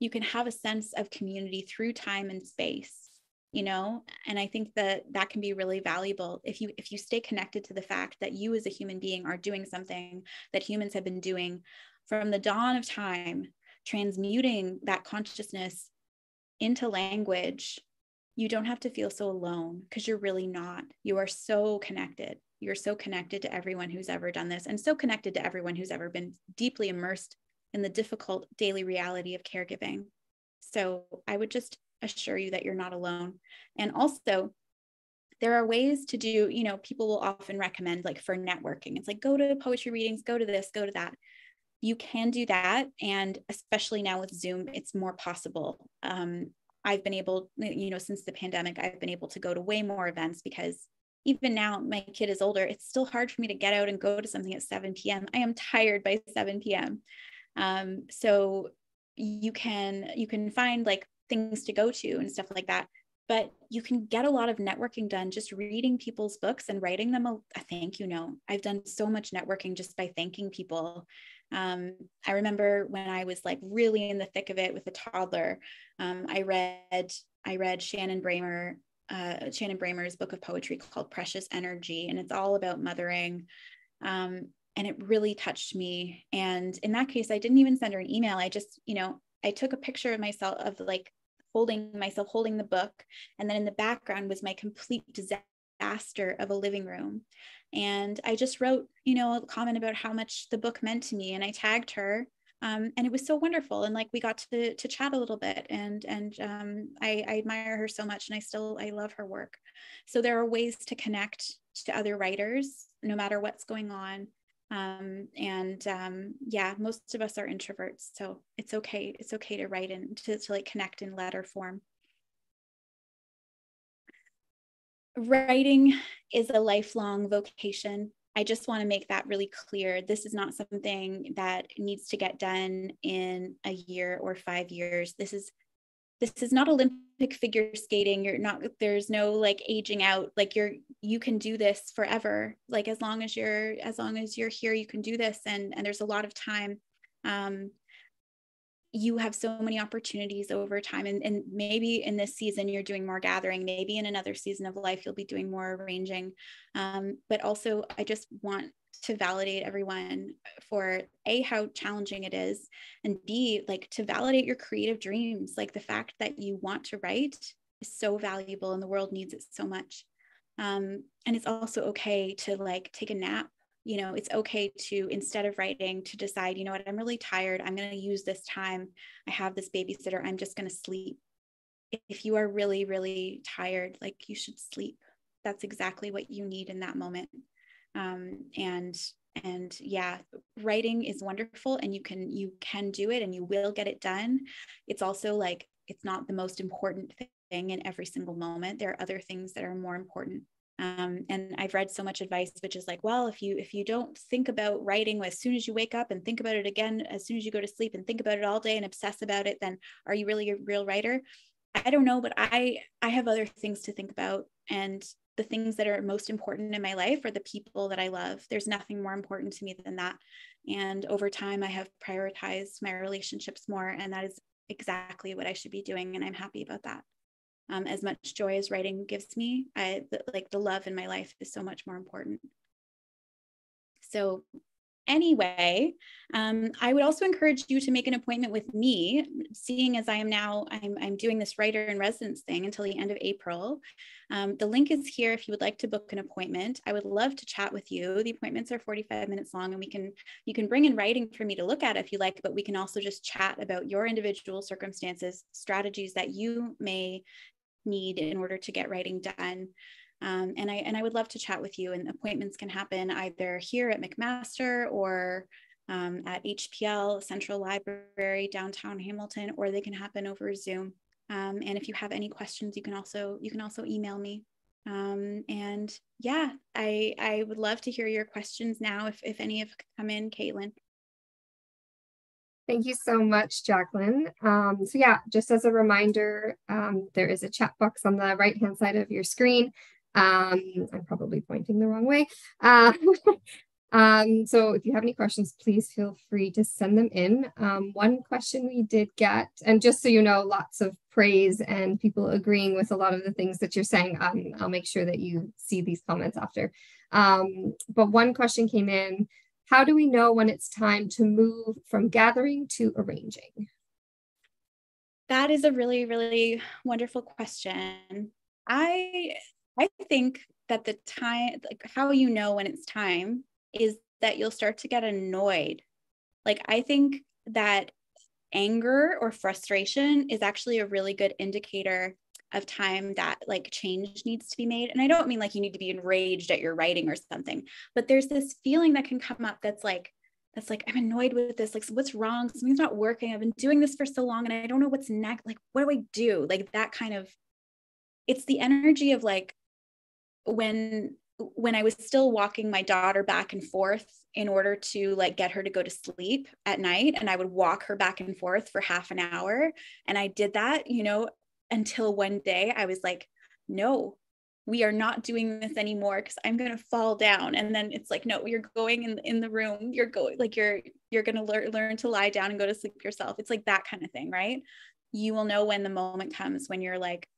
B: you can have a sense of community through time and space you know and i think that that can be really valuable if you if you stay connected to the fact that you as a human being are doing something that humans have been doing from the dawn of time transmuting that consciousness into language, you don't have to feel so alone because you're really not. You are so connected. You're so connected to everyone who's ever done this and so connected to everyone who's ever been deeply immersed in the difficult daily reality of caregiving. So I would just assure you that you're not alone. And also, there are ways to do, you know, people will often recommend like for networking. It's like go to poetry readings, go to this, go to that you can do that. And especially now with Zoom, it's more possible. Um, I've been able, you know, since the pandemic, I've been able to go to way more events because even now my kid is older, it's still hard for me to get out and go to something at 7 p.m. I am tired by 7 p.m. Um, so you can you can find like things to go to and stuff like that but you can get a lot of networking done just reading people's books and writing them a, a, thank you note. I've done so much networking just by thanking people um, I remember when I was like really in the thick of it with a toddler, um, I read I read Shannon Bramer uh, Shannon Bramer's book of poetry called Precious Energy, and it's all about mothering. Um, and it really touched me. And in that case, I didn't even send her an email. I just, you know, I took a picture of myself of like holding myself holding the book, and then in the background was my complete disaster of a living room. And I just wrote, you know, a comment about how much the book meant to me, and I tagged her. Um, and it was so wonderful, and like we got to to chat a little bit, and and um, I, I admire her so much, and I still I love her work. So there are ways to connect to other writers, no matter what's going on. Um, and um, yeah, most of us are introverts, so it's okay. It's okay to write and to, to like connect in letter form. writing is a lifelong vocation. I just want to make that really clear. This is not something that needs to get done in a year or five years. This is this is not Olympic figure skating. You're not there's no like aging out. Like you're you can do this forever. Like as long as you're as long as you're here, you can do this. And and there's a lot of time. Um, you have so many opportunities over time and, and maybe in this season you're doing more gathering maybe in another season of life you'll be doing more arranging um, but also i just want to validate everyone for a how challenging it is and b like to validate your creative dreams. Like the fact that you want to write is so valuable and the world needs it so much. Um, and it's also okay to like take a nap. You know it's okay to instead of writing to decide you know what? I'm really tired. I'm going to use this time. I have this babysitter. I'm just going to sleep. If you are really really tired like you should sleep. That's exactly what you need in that moment um, and and yeah writing is wonderful and you can you can do it and you will get it done. It's also like it's not the most important thing in every single moment. There are other things that are more important. Um, and i've read so much advice which is like well if you if you don't think about writing as soon as you wake up and think about it again as soon as you go to sleep and think about it all day and obsess about it then are you really a real writer? I don't know but i i have other things to think about. And the things that are most important in my life are the people that I love. There's nothing more important to me than that. And over time, I have prioritized my relationships more, and that is exactly what I should be doing. And I'm happy about that. Um, as much joy as writing gives me, I like the love in my life is so much more important. So anyway, um, I would also encourage you to make an appointment with me, seeing as I am now, I'm, I'm doing this writer in residence thing until the end of April. Um, the link is here if you would like to book an appointment. I would love to chat with you. The appointments are 45 minutes long and we can, you can bring in writing for me to look at if you like, but we can also just chat about your individual circumstances, strategies that you may need in order to get writing done. Um, and I and I would love to chat with you. And appointments can happen either here at McMaster or um, at HPL Central Library downtown Hamilton, or they can happen over Zoom. Um, and if you have any questions, you can also you can also email me. Um, and yeah, I I would love to hear your questions now if if any have come in, Caitlin.
A: Thank you so much, Jacqueline. Um, so yeah, just as a reminder, um, there is a chat box on the right-hand side of your screen. Um, I'm probably pointing the wrong way. Uh, um, so if you have any questions, please feel free to send them in. Um, one question we did get, and just so you know, lots of praise and people agreeing with a lot of the things that you're saying. Um, I'll make sure that you see these comments after. Um, but one question came in, how do we know when it's time to move from gathering to arranging?
B: That is a really, really wonderful question. I I think that the time, like how you know when it's time, is that you'll start to get annoyed. Like, I think that anger or frustration is actually a really good indicator of time that like change needs to be made. And I don't mean like you need to be enraged at your writing or something, but there's this feeling that can come up that's like, that's like, I'm annoyed with this. Like, what's wrong? Something's not working. I've been doing this for so long and I don't know what's next. Like, what do I do? Like, that kind of, it's the energy of like, when when I was still walking my daughter back and forth in order to like get her to go to sleep at night and I would walk her back and forth for half an hour and I did that, you know, until one day I was like, no, we are not doing this anymore because I'm going to fall down. And then it's like, no, you're going in, in the room. You're going like you're, you're going to learn, learn to lie down and go to sleep yourself. It's like that kind of thing. Right. You will know when the moment comes when you're like,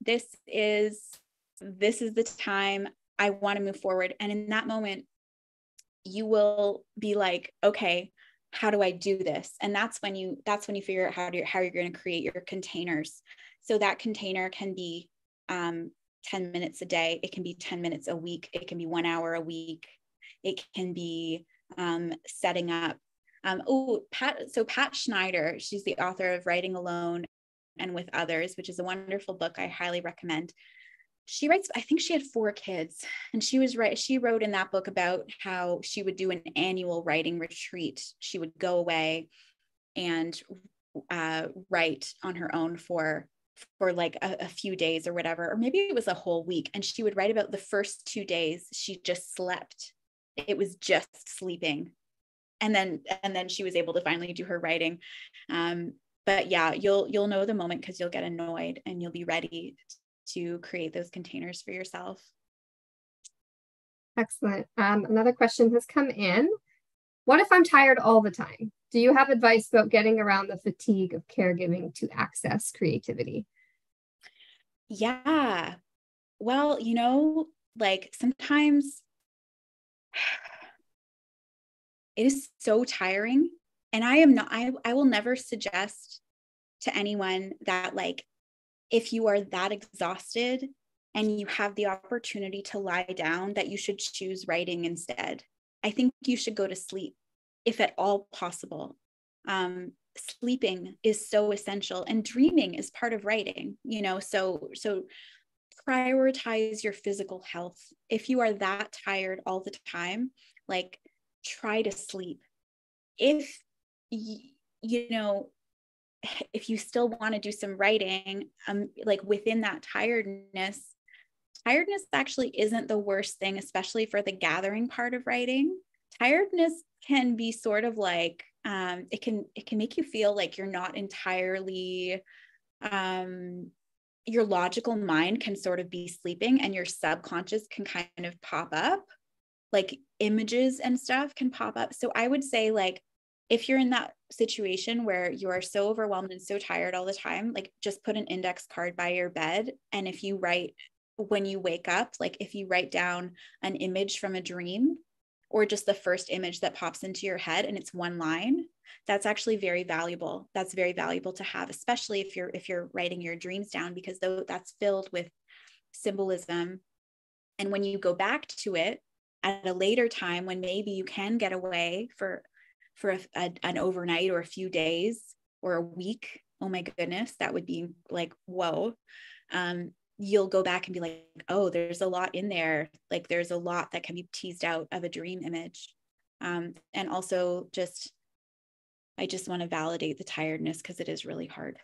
B: this is this is the time I want to move forward. And in that moment, you will be like, okay, how do I do this? And that's when you that's when you figure out how to how you're going to create your containers. So that container can be um, 10 minutes a day, it can be 10 minutes a week, it can be one hour a week, it can be um, setting up. Um, oh, Pat, so Pat Schneider, she's the author of Writing Alone and with Others, which is a wonderful book I highly recommend she writes i think she had four kids and she was right she wrote in that book about how she would do an annual writing retreat. She would go away and uh, write on her own for for like a, a, few days or whatever or maybe it was a whole week and she would write about the first two days she just slept. It was just sleeping. And then and then she was able to finally do her writing. Um, but yeah you'll you'll know the moment because you'll get annoyed and you'll be ready to create those containers for yourself.
A: Excellent. Um, another question has come in. What if I'm tired all the time? Do you have advice about getting around the fatigue of caregiving to access creativity?
B: Yeah. Well, you know, like sometimes it is so tiring. And I am not, I, I will never suggest to anyone that like if you are that exhausted and you have the opportunity to lie down, that you should choose writing instead. I think you should go to sleep if at all possible. Um, sleeping is so essential and dreaming is part of writing you know so so prioritize your physical health. If you are that tired all the time, like try to sleep. If you know, if you still want to do some writing, um, like within that tiredness, tiredness actually isn't the worst thing, especially for the gathering part of writing. Tiredness can be sort of like um, it can it can make you feel like you're not entirely um, your logical mind can sort of be sleeping and your subconscious can kind of pop up like images and stuff can pop up so i would say like if you're in that situation where you are so overwhelmed and so tired all the time like just put an index card by your bed. And if you write when you wake up like if you write down an image from a dream or just the first image that pops into your head and it's one line that's actually very valuable. That's very valuable to have especially if you're if you're writing your dreams down because though that's filled with symbolism. And when you go back to it at a later time when maybe you can get away for for a, a, an overnight or a few days or a week oh my goodness that would be like whoa um, you'll go back and be like, oh, there's a lot in there. Like there's a lot that can be teased out of a dream image. Um, and also just, I just want to validate the tiredness because it is really hard.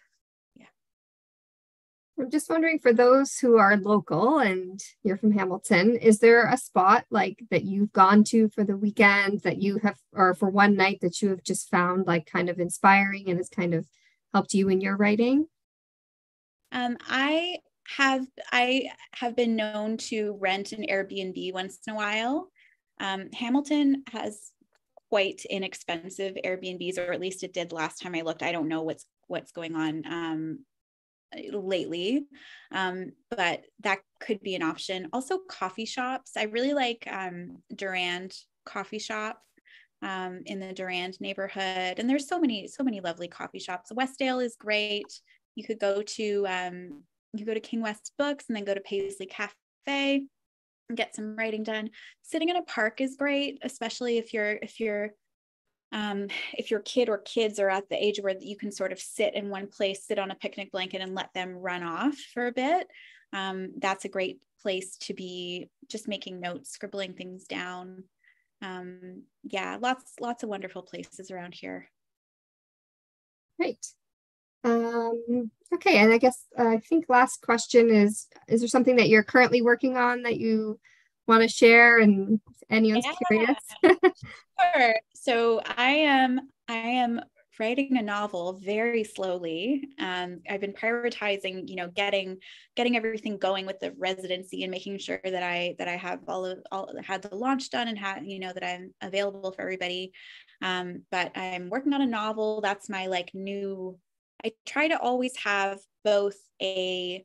A: I'm just wondering for those who are local and you're from Hamilton, is there a spot like that you've gone to for the weekend that you have, or for one night that you have just found like kind of inspiring and has kind of helped you in your writing?
B: Um, I have I have been known to rent an Airbnb once in a while. Um, Hamilton has quite inexpensive Airbnbs, or at least it did last time I looked. I don't know what's what's going on um, lately, um, but that could be an option. Also, coffee shops. I really like um, Durand Coffee Shop um, in the Durand neighborhood, and there's so many so many lovely coffee shops. Westdale is great. You could go to um, you go to King West Books and then go to Paisley Cafe and get some writing done. Sitting in a park is great, especially if you're if you're um, if your kid or kids are at the age where you can sort of sit in one place, sit on a picnic blanket and let them run off for a bit. Um, that's a great place to be just making notes, scribbling things down. Um, yeah, lots, lots of wonderful places around here.
A: Great. Um, okay, and I guess uh, I think last question is: Is there something that you're currently working on that you want to share, and if anyone's yeah. curious?
B: sure. So I am I am writing a novel very slowly. Um, I've been prioritizing, you know, getting getting everything going with the residency and making sure that I that I have all of all had the launch done and had you know that I'm available for everybody. Um, but I'm working on a novel. That's my like new I try to always have both a,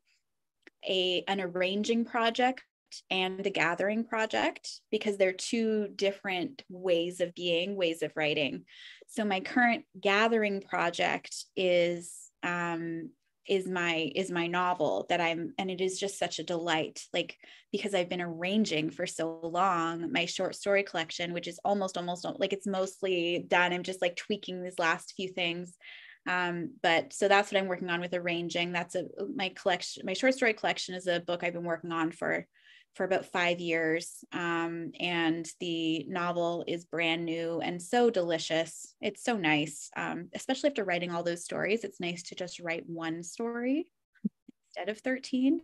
B: a an arranging project and the gathering project because they're two different ways of being, ways of writing. So my current gathering project is um, is my is my novel that I'm and it is just such a delight like because I've been arranging for so long my short story collection which is almost almost like it's mostly done I'm just like tweaking these last few things um, but so that's what I'm working on with arranging. That's a my collection, my short story collection is a book I've been working on for for about five years. Um, and the novel is brand new and so delicious. It's so nice, um, especially after writing all those stories. It's nice to just write one story instead of 13.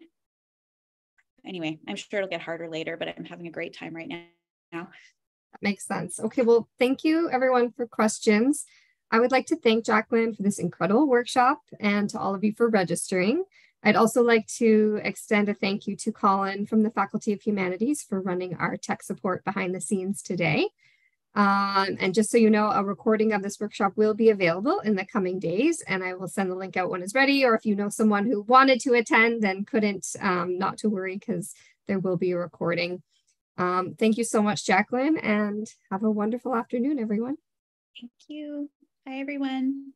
B: Anyway, I'm sure it'll get harder later, but I'm having a great time right now.
A: That makes sense. Okay, well, thank you everyone for questions. I would like to thank Jacqueline for this incredible workshop and to all of you for registering. I'd also like to extend a thank you to Colin from the Faculty of Humanities for running our tech support behind the scenes today. Um, and just so you know, a recording of this workshop will be available in the coming days, and I will send the link out when it's ready. Or if you know someone who wanted to attend and couldn't, um, not to worry because there will be a recording. Um, thank you so much, Jacqueline, and have a wonderful afternoon, everyone.
B: Thank you. Bye, everyone.